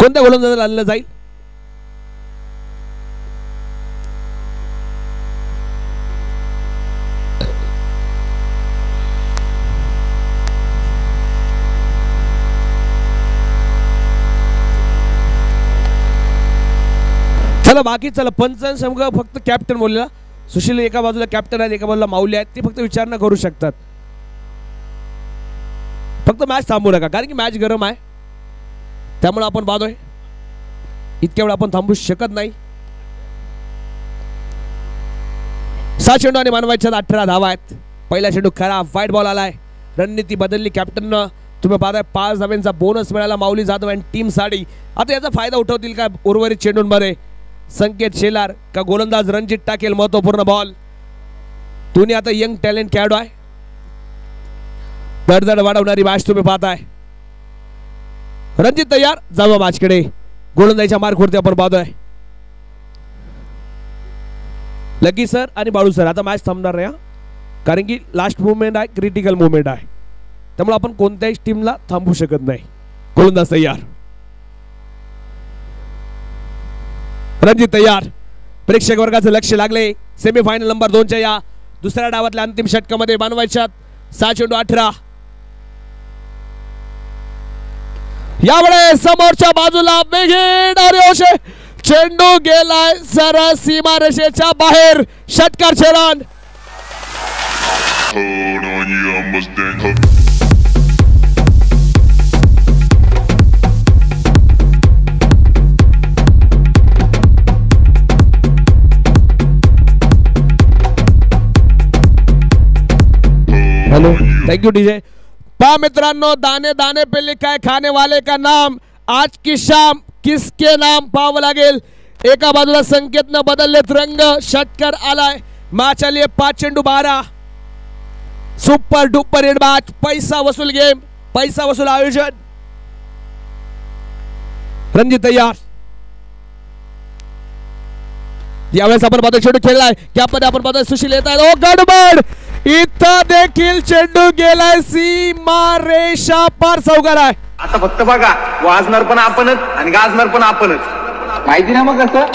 कोणत्या गोलंदाजाला आणलं जाईल? चला बाकी चला. पंच फक्त कॅप्टन बोलला सुशील एका बाजूला कॅप्टन आहेत एका बाजूला माऊली आहेत. ते फक्त विचारणा करू शकतात. फक्त मॅच थांबू नका कारण की मॅच गरम आहे. त्यामुळे आपण पाहतोय इतक्या वेळ आपण थांबू शकत नाही. सहा चेंडू आणि मानवायच्या अठरा धावा आहेत. पहिला चेंडू खराब वाईट बॉल आलाय. रणनीती बदलली कॅप्टननं तुम्ही पाहताय पाच धाव्यांचा बोनस मिळाला माऊली जाधव आणि टीम साडी. आता याचा फायदा उठवतील का? उर्वरित चेंडूंमध्ये संकेत शेलार का गोलंदाज रणजित टाकेल महत्त्वपूर्ण बॉल तुम्ही आता यंग टॅलेंट खेळाडू आहे. दडदड वाढवणारी मॅच तुम्ही पाहताय. रणजित तयार जावा मॅचकडे. गोलंदाजीच्या मार्कवरती आपण पाहतोय. लकी सर आणि बाळू सर आता मॅच थांबणार नाही कारण की लास्ट मुवमेंट आहे क्रिटिकल मुवमेंट आहे. त्यामुळे आपण कोणत्याही टीमला थांबू शकत नाही. गोलंदाज तयार. रणजित तयार. प्रेक्षक वर्गाचं लक्ष लागले. सेमीफायनल नंबर दोनच्या या दुसऱ्या डावातल्या अंतिम षटकामध्ये बनवायच्यात सहा चेंडू अठरा. यावेळेस समोरच्या बाजूला बेगीन अरे चेंडू गेलाय सरळ सीमा रेषेच्या बाहेर. षटकार छेरान हेलो थैंक यू डीजे पा मित्रांनो दाने दाने पे लिखा है खाने वाले का नाम। आज की शाम किसके नाम पाहावं लागेल? एका बाजूला संकेत संकेतनं बदललेत रंग षटकर आलाय। मॅच आली आहे पाच चेंडू बारा। सुपर डुपर हिट मॅच पैसा वसूल गेम पैसा वसूल आयोजन। रणजित तयार। यावेळेस आपण पाहतो चेंडू खेळलाय त्यामध्ये आपण पाहतो सुशील येत ओ गडबड! इथं देखील चेंडू गेलाय. सीमा रेषा पार चौकार आहे. आता फक्त बघा वाजणार पण आपणच आणि गाजणार पण आपणच. माहिती ना मग कसं?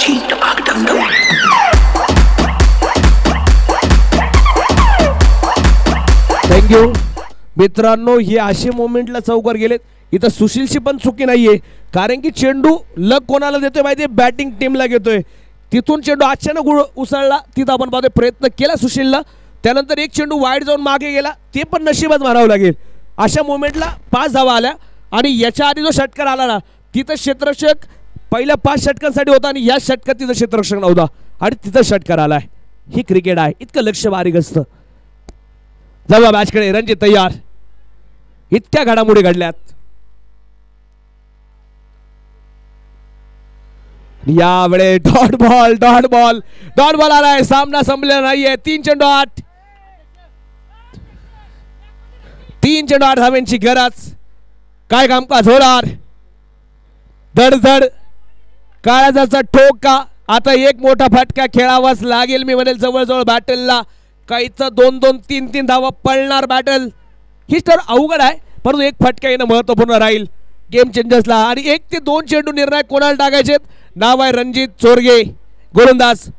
थँक्यू मित्रांनो हे असे मोमेंटला चौकार गेलेत. इथं सुशीलची पण चुकी नाहीये. कारण की चेंडू लग कोणाला देतोय माहितीये? बॅटिंग टीमला घेतोय. तिथून चेंडू अचानक उसळला. तिथं आपण पाहतोय प्रयत्न केला सुशीलला. त्यानंतर एक चेंडू वाईट जाऊन मागे गेला. ते पण नशिबात मारावं लागेल. अशा मुवमेंटला पाच धावा आल्या आणि याच्या आधी जो षटकार आला ना तिथं क्षेत्ररक्षक पहिल्या पाच षटकांसाठी होता आणि या षटकात तिथं क्षेत्ररक्षक नव्हता. आणि तिथं षटकार आलाय. ही क्रिकेट आहे. इतकं लक्ष बारीक असतं जाऊ मॅचकडे. रणजित तयार. इतक्या घडामोडी घडल्यात. यावेळे dot ball dot ball. Dot ball आलाय. सामना संपलेला नाहीये. तीन चेंडू आठ. तीन चेंडू आठ धाव्यांची गरज. काय कामकाज होणार? धडधड. काळाचा ठोक. का आता एक मोठा फटका खेळावाच लागेल. मी म्हणेल जवळजवळ बॅटलला काहीच दोन दोन तीन तीन धावा पळणार बॅटल ही तर अवघड आहे परंतु एक फटका येणं महत्त्वपूर्ण राहील. गेम चेंजर्सला आणि एक ते दोन चेंडू निर्णय कोणाला टाकायचेत? नाव आहे रणजित चोरगे. गोलंदाज.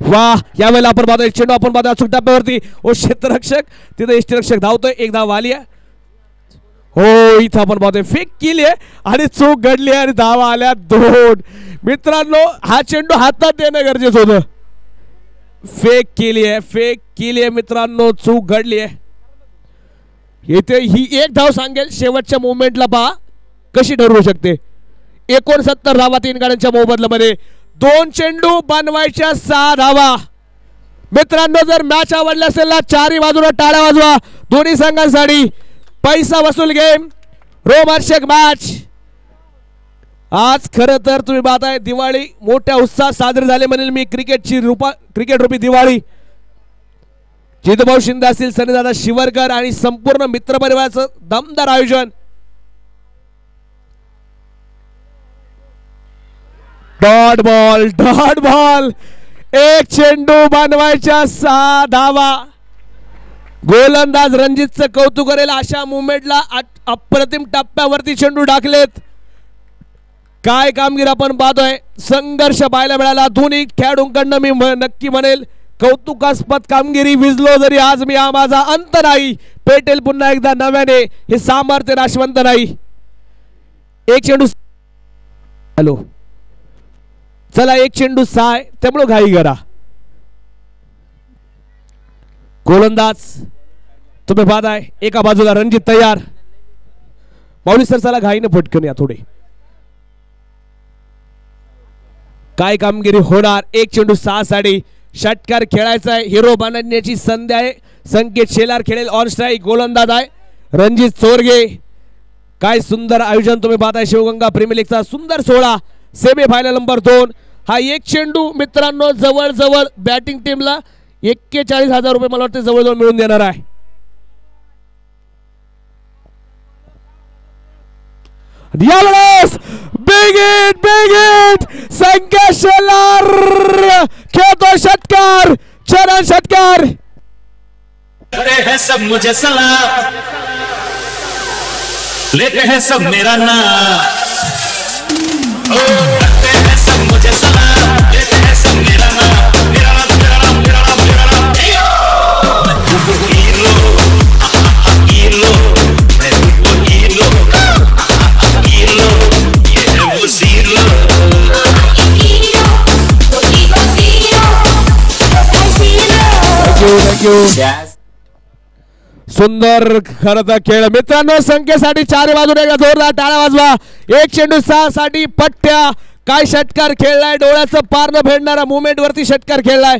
वा यावेळेला आपण पाहतो एक चेंडू आपण पाहतो अचूक डब्यावरती ओ क्षेत्ररक्षक. तिथे यष्टीरक्षक धावतोय. एक धाव आली आहे. हो इथं आपण पाहतोय. फेक केली आहे आणि चूक घडली आहे आणि धावा आल्या दोन. मित्रांनो हा चेंडू हातात देणं गरजेचं होतं. फेक केली आहे फेक केली आहे मित्रांनो. चूक घडली आहे. येथे ही एक धाव सांगेल. शेवटच्या मुवमेंटला पहा. कशी ठरवू शकते? एकोणसत्तर धावा तीन गाड्यांच्या मोबदल्यामध्ये. दोन चेंडू बनवायच्या सहा धावा मित्रांनो जर मॅच आवडली असेल ना चारही बाजूला टाळ्या वाजवा. दोन्ही संघांसाठी पैसा वसूल गेम. रोमांचक मॅच आज खरं तर तुम्ही पाहताय दिवाळी मोठ्या उत्साहात साजरी झाली म्हणेल मी. क्रिकेटची रूपा क्रिकेट रूपी दिवाळी. जितभाऊ शिंदे असतील सनीदादा शिवरकर आणि संपूर्ण मित्रपरिवाराचं दमदार आयोजन. Dot ball dot ball. एक चेंडू बांधवायच्या सहा धावा. गोलंदाज रणजितचं कौतुक करेल अशा मुवमेंटला अप्रतिम टप्प्यावरती चेंडू टाकलेत. काय कामगिरी आपण पाहतोय. संघर्ष पाहायला मिळाला. दोन्ही खेळाडूंकडनं मी नक्की म्हणेल कौतुकास्पद कामगिरी विजलो जरी आज मी हा माझा अंत नाही. पेटेल पुन्हा एकदा नव्याने हे सामर्थ्य नाशवंत नाही. एक चेंडू हॅलो. चला एक चेंडू साय त्यामुळं घाई करा. गोलंदाज तुम्ही पाहताय एका बाजूला रणजित तयार. माऊली सर चला घाईने फटकन या थोडे. काय कामगिरी होणार? एक चेंडू सहा साडी षटकार खेळायचा आहे. हिरो बनण्याची संधी आहे. संकेत शेलार खेळेल ऑन स्ट्राईक गोलंदाज आहे. रणजित चोरगे काय सुंदर आयोजन तुम्ही पाहताय. शिवगंगा प्रीमियर लीगचा सुंदर सोहळा सेमी फायनल नंबर दोन. हा एक चेंडू मित्रांनो जवळजवळ बॅटिंग टीमला एक्केचाळीस हजार रुपये मला वाटतं जवळजवळ मिळून देणार आहे. यावेळेस बिग संख्या शेलार खेळतो षटकार चरण षटकार. अरे हैं सब मुझे सलाम। लेते हैं सब मेरा नाम। थँक्यू थँक्यू सुंदर खर तर खेळ. मित्रांनो संख्येसाठी चार बाजूने एकदा जोरदार टाळ्या वाजवा. एक चेंडू सहा साठी पट्ट्या. काय षटकार खेळलाय? डोळ्याचं पारणं फेडणारा मुवमेंट वरती षटकार खेळलाय.